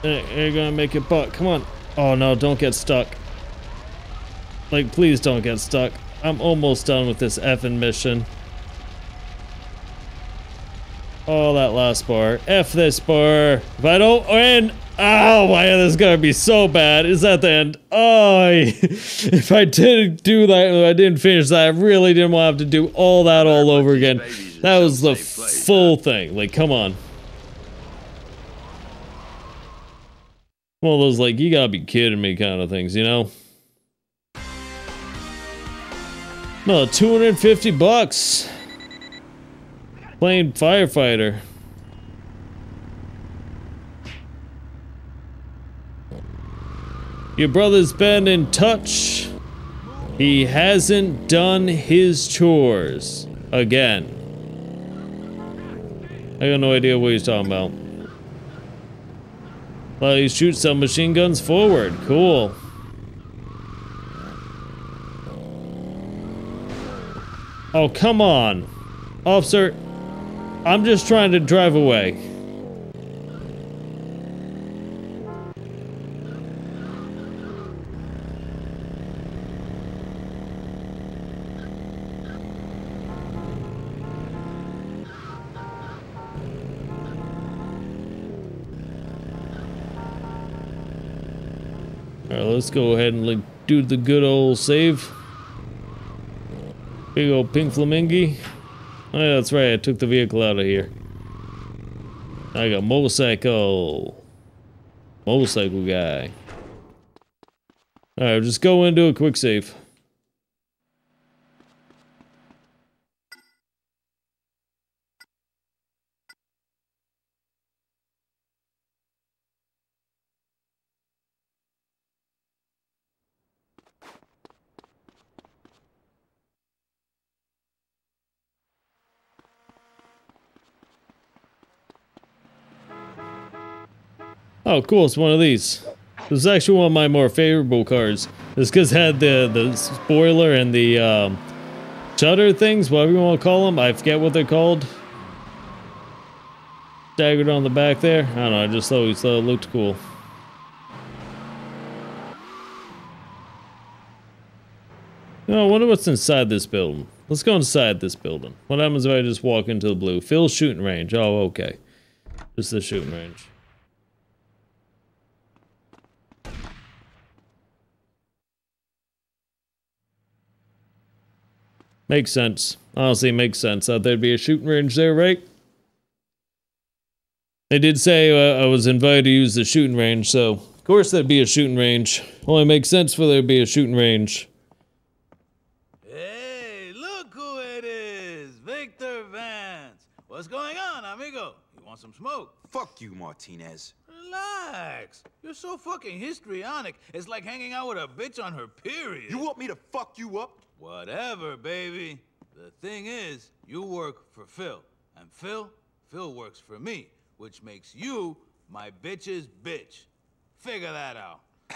You're gonna make it buck. Come on. Oh no, don't get stuck. Like, please don't get stuck. I'm almost done with this effing mission. Oh, that last bar. F this bar. If I don't win, oh my, this is gonna be so bad. Is that the end? Oh, if I didn't do that, if I didn't finish that, I really didn't want to have to do all that all over again. That was the full thing. Like, come on. One of those like, you gotta be kidding me kind of things, you know? No, 250 bucks. Playing firefighter. Your brother's been in touch. He hasn't done his chores. Again. I got no idea what he's talking about. Well, you shoot some machine guns forward. Cool. Oh, come on. Officer, I'm just trying to drive away. Let's go ahead and like, do the good old save. Big old pink flamingo. Oh yeah, that's right, I took the vehicle out of here. I got motorcycle. Motorcycle guy. Alright, just go into a quick save. Oh, cool. It's one of these. This is actually one of my more favorable cars. This because had the the spoiler and the um, shutter things, whatever you want to call them. I forget what they're called. Staggered on the back there. I don't know. I just always thought it looked cool. Oh, I wonder what's inside this building. Let's go inside this building. What happens if I just walk into the blue? Phil's shooting range. Oh, okay. Just the shooting range. Makes sense. Honestly, makes sense. Thought there'd be a shooting range there, right? They did say uh, I was invited to use the shooting range, so of course there'd be a shooting range. Only makes sense for there to be a shooting range. Hey, look who it is! Victor Vance! What's going on, amigo? You want some smoke? Fuck you, Martinez. Relax. You're so fucking histrionic. It's like hanging out with a bitch on her period. You want me to fuck you up? Whatever, baby. The thing is, you work for Phil. And Phil, Phil works for me, which makes you my bitch's bitch. Figure that out.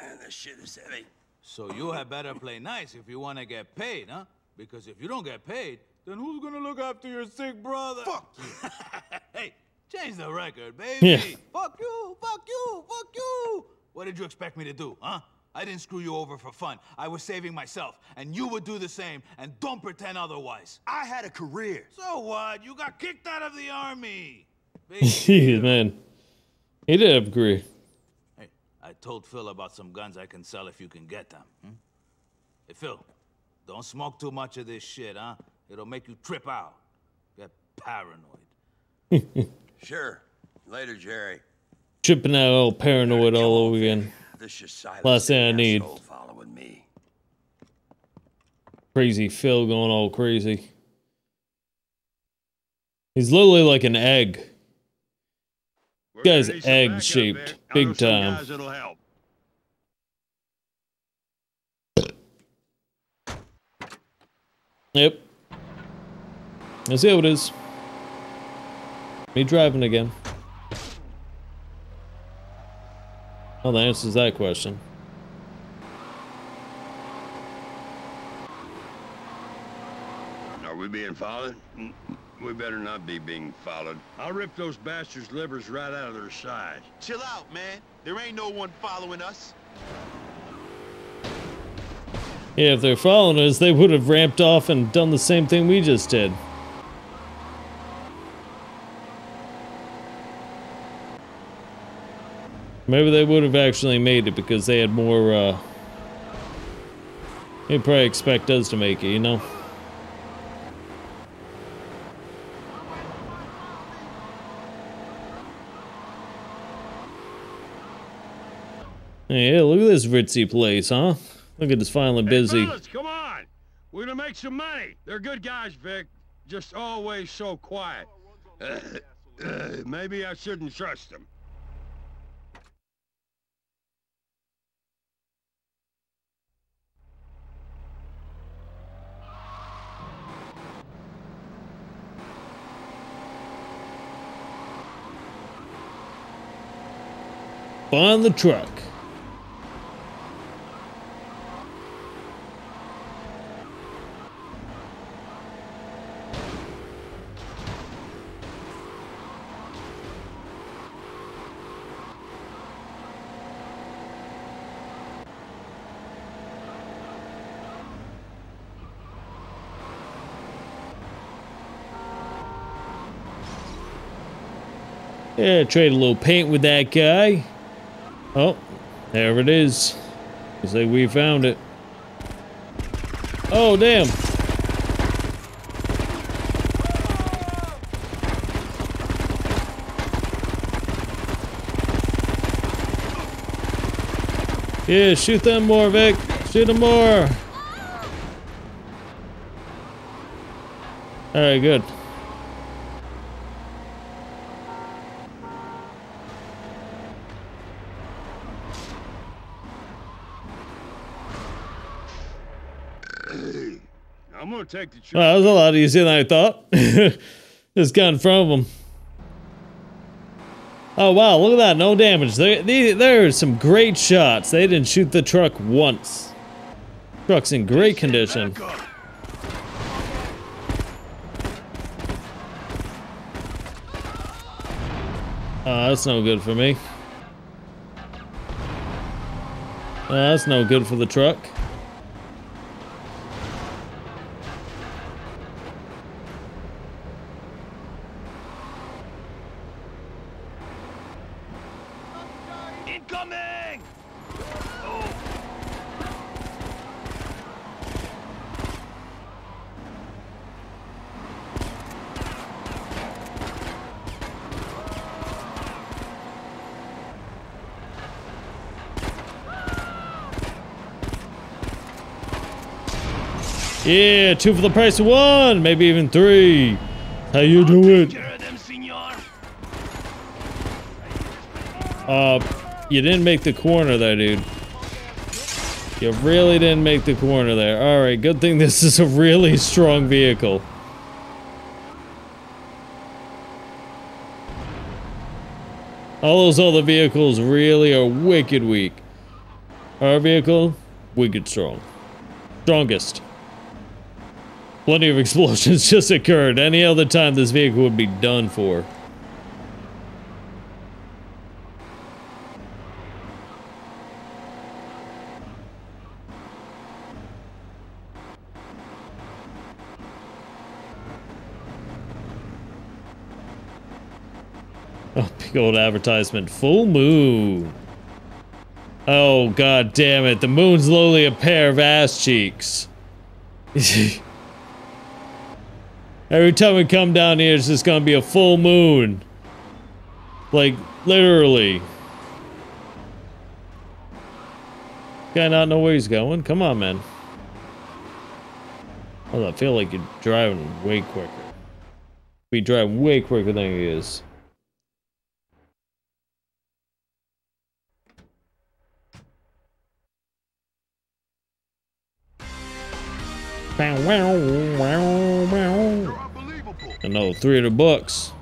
Man, this shit is heavy. So you had better play nice if you want to get paid, huh? Because if you don't get paid, then who's gonna look after your sick brother? Fuck you. hey, change the record, baby. Yeah. Fuck you, fuck you, fuck you. What did you expect me to do, huh? I didn't screw you over for fun. I was saving myself, and you would do the same, and don't pretend otherwise. I had a career. So what? You got kicked out of the army. Jeez, man. He did have a career. hey, I told Phil about some guns I can sell if you can get them. Hmm? Hey, Phil, don't smoke too much of this shit, huh? It'll make you trip out. Get paranoid. Sure. Later, Jerry. Tripping out all paranoid all over again. This should silence Last I need. following me. Crazy Phil going all crazy. He's literally like an egg. We're Guy's gonna need some backup, egg-shaped, big time. guys that'll help. Yep. Let's see how it is. Me driving again. Oh, that answers that question. Are we being followed? Mm, We better not be being followed. I'll rip those bastards' livers right out of their sides. Chill out, man. There ain't no one following us. Yeah, if they're following us, they would have ramped off and done the same thing we just did. Maybe they would have actually made it because they had more, uh... They probably expect us to make it, you know? Hey, look at this ritzy place, huh? Look at this finally Hey, busy. fellas, come on. We're gonna make some money. They're good guys, Vic. Just always so quiet. Uh, maybe I shouldn't trust them. Find the truck. Yeah, trade a little paint with that guy. Oh, there it is. Looks like we found it. Oh, damn. Yeah, shoot them more, Vic. Shoot them more. All right, good. I'm gonna take the Oh, truck. that was a lot easier than I thought. Just got in front of him. Oh wow, look at that, no damage. There, there, there are some great shots. They didn't shoot the truck once. Truck's in great condition. Uh, that's no good for me. Uh, that's no good for the truck. Yeah, two for the price of one, maybe even three. How you do it? Care of them, senor. Uh, you didn't make the corner there, dude. You really didn't make the corner there. Alright, good thing this is a really strong vehicle. All those other vehicles really are wicked weak. Our vehicle, wicked strong. Strongest. Plenty of explosions just occurred. Any other time this vehicle would be done for. Oh, big old advertisement. Full moon. Oh, god damn it. The moon's lowly a pair of ass cheeks. Every time we come down here, it's just gonna be a full moon. Like, literally. Guy not know where he's going? Come on, man. Well, I feel like you're driving way quicker. We drive way quicker than he is. I know, 300 bucks.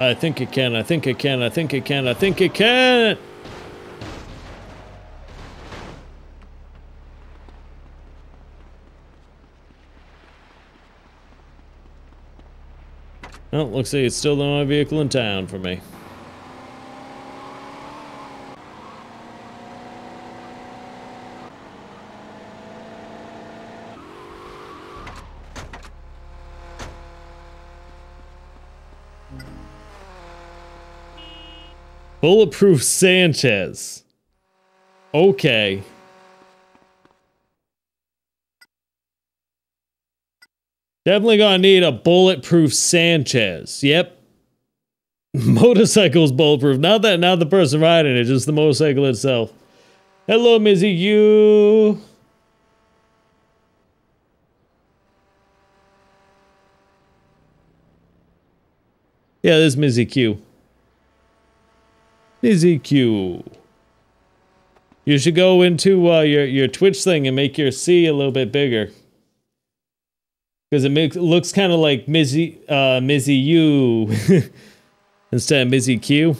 I think it can, I think it can, I think it can, I think it can! Well, looks like it's still the only vehicle in town for me. Bulletproof Sanchez. Okay. Definitely gonna need a bulletproof Sanchez. Yep. Motorcycle's bulletproof. Not that not the person riding it, just the motorcycle itself. Hello, Mizzy you. Yeah, this is Mizzy Q. Mizzy Q. You should go into uh, your your Twitch thing and make your C a little bit bigger. Because it makes looks kind of like Mizzy uh Mizzy U instead of Mizzy Q.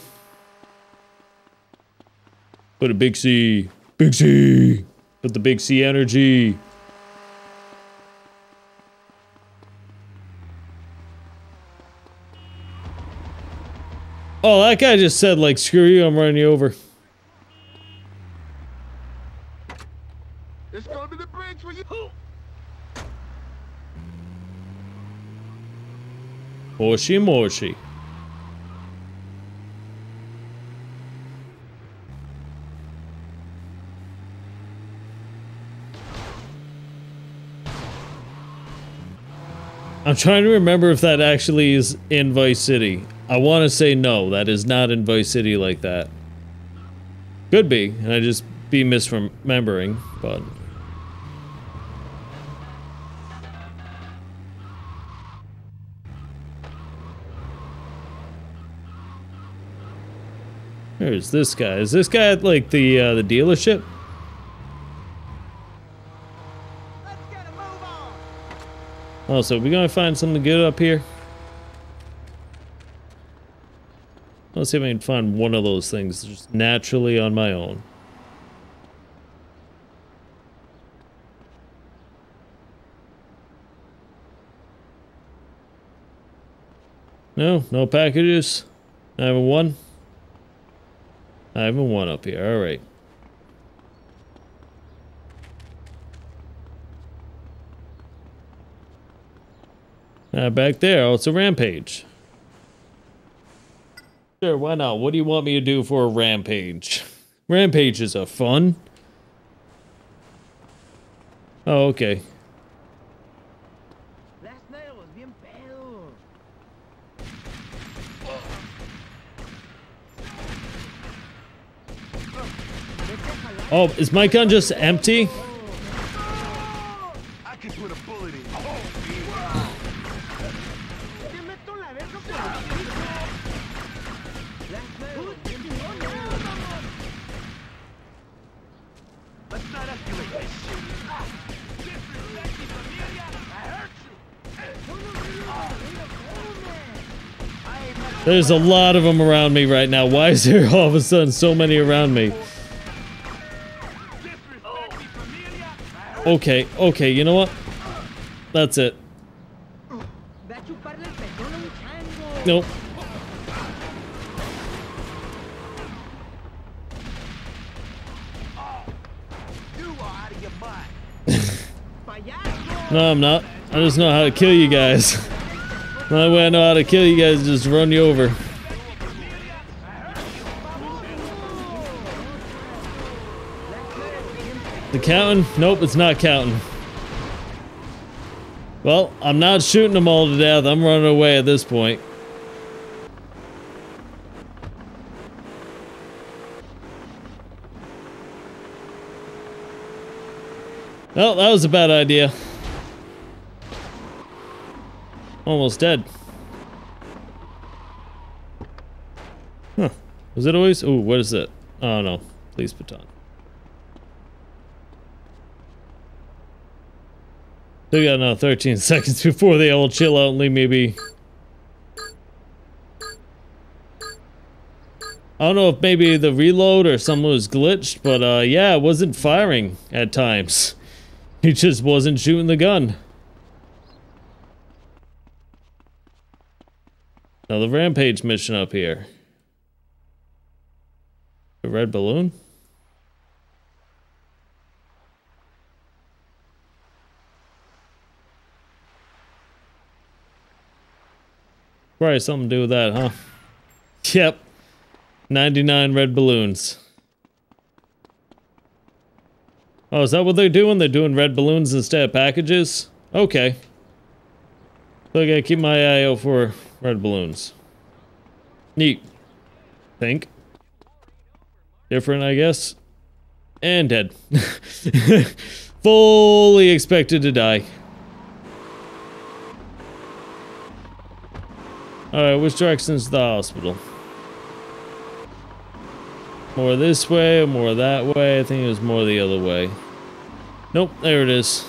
Put a big C. Big C. Put the big C energy. Oh, that guy just said like screw you, I'm running you over. It's gonna be the bridge for you. Moshi Moshi. I'm trying to remember if that actually is in Vice City. I want to say no, that is not in Vice City like that. Could be, and I just be misremembering, but... where's this guy. Is this guy at, like, the, uh, the dealership? Oh, so we gonna find something good up here? Let's see if I can find one of those things just naturally on my own. No, no packages. I have a one. I have a one up here. All right. Uh, back there, oh, it's a rampage. Sure, why not? What do you want me to do for a rampage? Rampages are fun. Oh, okay. Oh, is my gun just empty? There's a lot of them around me right now. Why is there all of a sudden so many around me? Okay, okay, you know what? That's it. Nope. no, I'm not. I just know how to kill you guys. The only way I know how to kill you guys is just run you over. The counting? Nope, it's not counting. Well, I'm not shooting them all to death. I'm running away at this point. Well, that was a bad idea. Almost dead. Huh. Was it always? Ooh, what is it? Oh no. Please, baton. They got another 13 seconds before they all chill out and leave me be. I don't know if maybe the reload or something was glitched, but uh, yeah, it wasn't firing at times. He just wasn't shooting the gun. Now the rampage mission up here. The red balloon? Probably something to do with that, huh? Yep. 99 red balloons. Oh, is that what they're doing? They're doing red balloons instead of packages? Okay. So I gotta keep my eye out for red balloons. Neat. Think. Different, I guess. And dead. Fully expected to die. Alright, which direction's the hospital? More this way, or more that way? I think it was more the other way. Nope, there it is.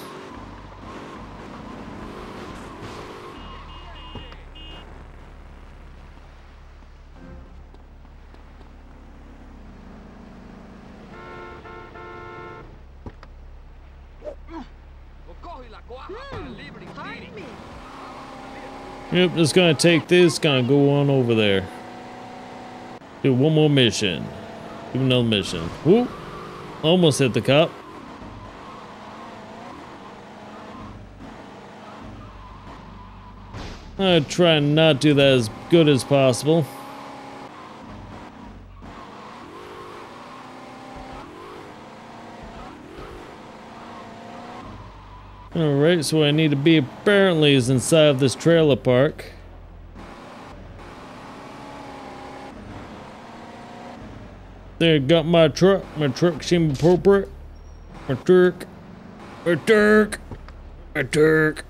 Yep, just gonna take this, gonna go on over there. Do one more mission. Do another mission. Whoop! Almost hit the cop. I try and not do that as good as possible. Alright, so I need to be apparently is inside of this trailer park. There, got my truck. My truck seemed appropriate. My truck. My truck. My truck.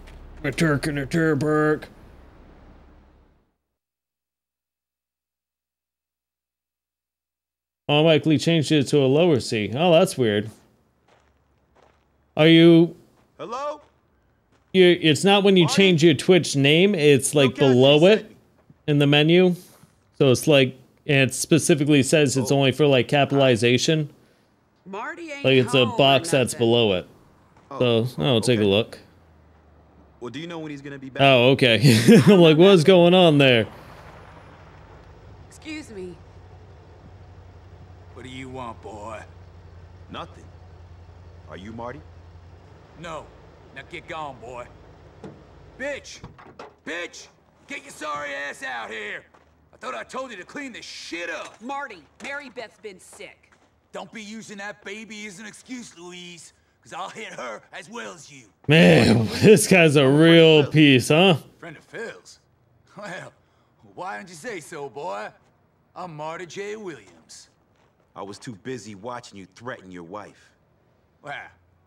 My truck in a park. Automatically changed it to a lower C. Oh, that's weird. Are you Hello? you it's not when you change your Twitch name, it's like below it in the menu. So it's like and it specifically says it's oh. only for like capitalization. Marty ain't Like it's a box that's below it. Oh, so I'll oh, take a look. Well, do you know when he's gonna be back? Oh, okay. I'm like, what's going on there? Excuse me. What do you want, boy? Nothing. Are you Marty? No. Now get gone, boy. Bitch! Bitch! Get your sorry ass out here! I thought I told you to clean this shit up! Marty, Mary Beth's been sick. Don't be using that baby as an excuse, Louise, because I'll hit her as well as you. Man, this guy's a real piece, huh? Friend of Phil's? Well, why don't you say so, boy? I'm Marty J. Williams. I was too busy watching you threaten your wife. Well,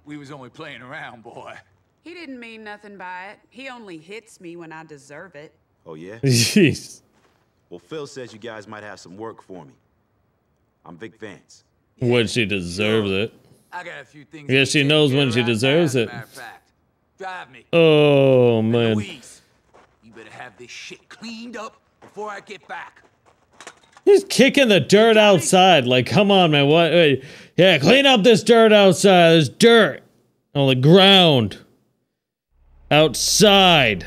we was only playing around, boy. He didn't mean nothing by it. He only hits me when I deserve it. Oh yeah? Jeez. well, Phil says you guys might have some work for me. I'm Vic Vance. When she deserves it. I got a few things. I guess to she knows when she deserves it. fact. Drive me. Oh man. Louise, you better have this shit cleaned up before I get back. He's kicking the dirt outside. Like, come on, man. What? Wait. Yeah, clean up this dirt outside. There's dirt on the ground. Outside.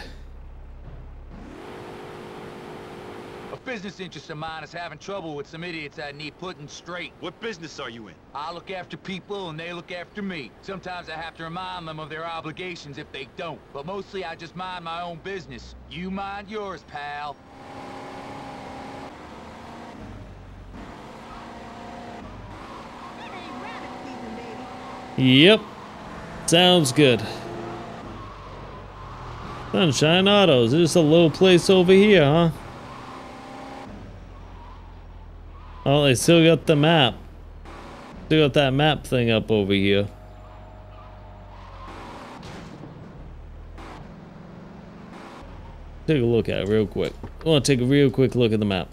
A business interest of mine is having trouble with some idiots I need putting straight. What business are you in? I look after people and they look after me. Sometimes I have to remind them of their obligations if they don't. But mostly I just mind my own business. You mind yours, pal. Yep. Sounds good. Sunshine Autos. Is a little place over here, huh? Oh, they still got the map. Still got that map thing up over here. Take a look at it real quick. I want to take a real quick look at the map.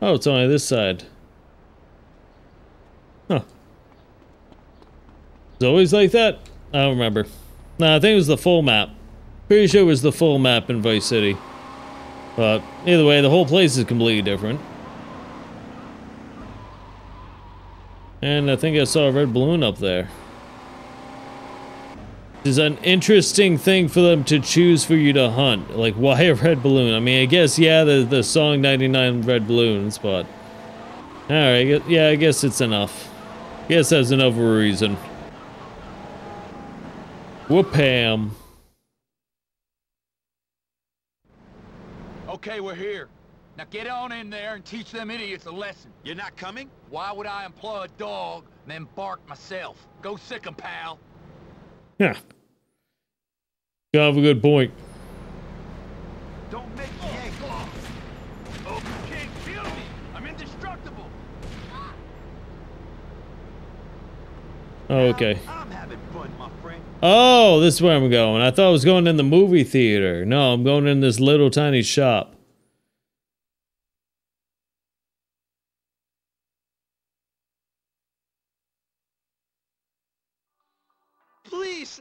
Oh, it's only this side. Huh. It's always like that? I don't remember. No, I think it was the full map. Pretty sure it was the full map in Vice City. But either way, the whole place is completely different. And I think I saw a red balloon up there. This is an interesting thing for them to choose for you to hunt. Like, why a red balloon? I mean, I guess, yeah, the, the song 99 red balloons, but... Alright, yeah, I guess it's enough. I Guess that's enough of a reason. Whoopam. Okay, we're here. Now get on in there and teach them idiots a lesson. You're not coming? Why would I employ a dog and then bark myself? Go sick 'em, pal. Yeah. You have a good point. Don't make me off. Oh, you can't feel me. I'm indestructible. Oh, okay. I'm having fun, my friend. Oh, this is where I'm going. I thought I was going in the movie theater. No, I'm going in this little tiny shop.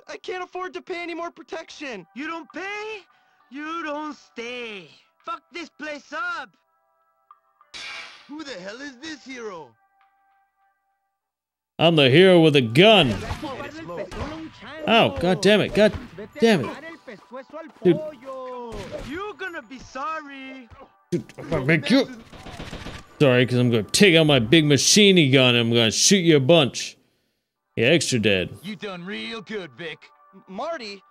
I can't afford to pay any more protection. You don't pay? You don't stay. Fuck this place up. Who the hell is this hero? I'm the hero with a gun. Oh, god damn it. God damn it. Dude. You're gonna be sorry. I'm gonna make you. Sorry, because I'm going to take out my big machine gun and I'm going to shoot you a bunch. Yeah, extra dead. You done real good, Vic. Marty,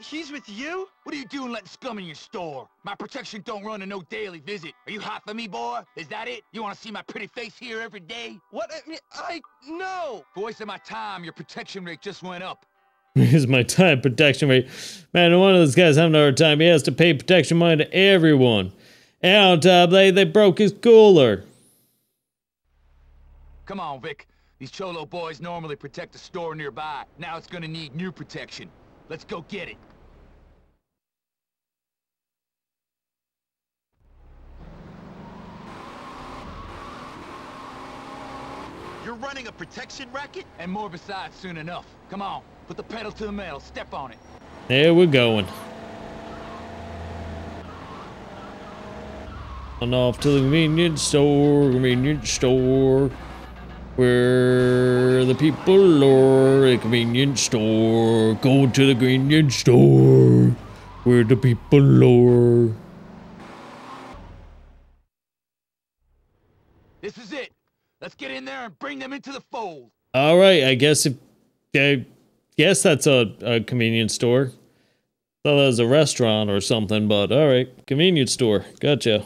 he's with you? What are you doing letting scum in your store? My protection don't run a no daily visit. Are you hot for me, boy? Is that it? You want to see my pretty face here every day? What? I mean, I no. For wasting my time, your protection rate just went up. Here's my time protection rate. Man, one of those guys having a hard time. He has to pay protection money to everyone. And on top, they, they broke his cooler. Come on, Vic. These Cholo boys normally protect a store nearby. Now it's gonna need new protection. Let's go get it. You're running a protection racket? And more besides soon enough. Come on, put the pedal to the metal, step on it. There we're going. On off to the convenience store, convenience store. Where the people are, a convenience store. Go to the convenience store. Where the people are. This is it. Let's get in there and bring them into the fold. All right, I guess if I guess that's a, a convenience store. Thought that was a restaurant or something, but all right, convenience store. Gotcha.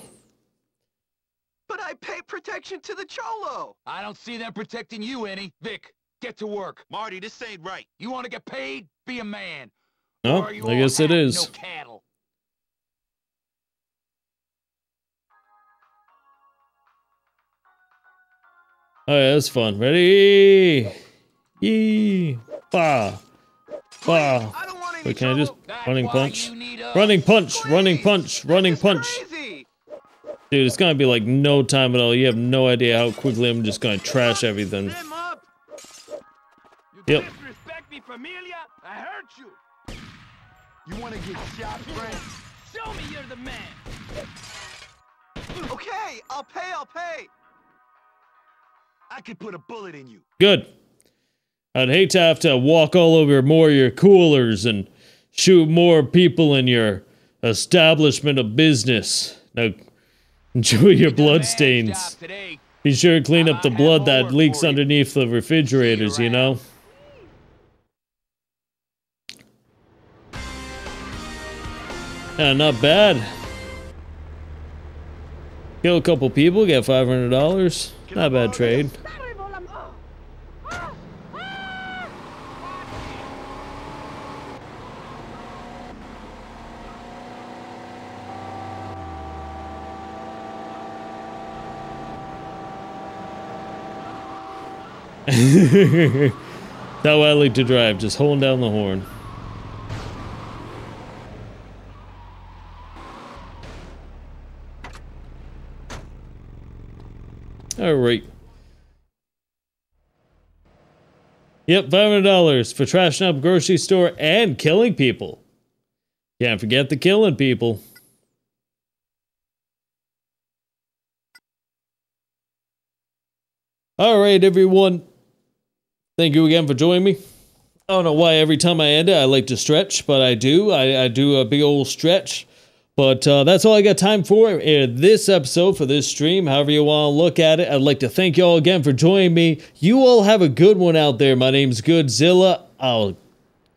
But I pay protection to the Cholo. I don't see them protecting you any. Vic, get to work. Marty, this ain't right. You want to get paid? Be a man. Oh, Or are you I guess it is. No cattle. Oh, yeah, that's fun. Ready? Yee! Ba! Ba! Wait, can I just running punch? Running punch! Running punch! Running punch! Dude, it's gonna be like no time at all. You have no idea how quickly I'm just gonna trash everything. Yep. Disrespect me, familia. I hurt you. You want to get shot, friend? Show me you're the man. Okay, I'll pay. I'll pay. I could put a bullet in you. Good. I'd hate to have to walk all over more of your coolers and shoot more people in your establishment of business. Now, enjoy your blood stains. Be sure to clean up the blood that leaks underneath the refrigerators, you know? Yeah, not bad. Kill a couple people, get $500. Not a bad trade. That's how I like to drive, just holding down the horn. All right. Yep, $500 for trashing up grocery store and killing people. Can't forget the killing people. All right, everyone. Thank you again for joining me. I don't know why every time I end it, I like to stretch, but I do. I, I do a big old stretch. But uh, that's all I got time for in this episode for this stream. However you want to look at it, I'd like to thank you all again for joining me. You all have a good one out there. My name's GuuDZILLA. I'll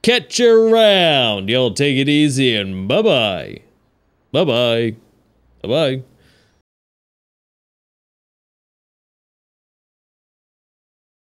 catch you around. Y'all take it easy and bye-bye. Bye-bye. Bye-bye.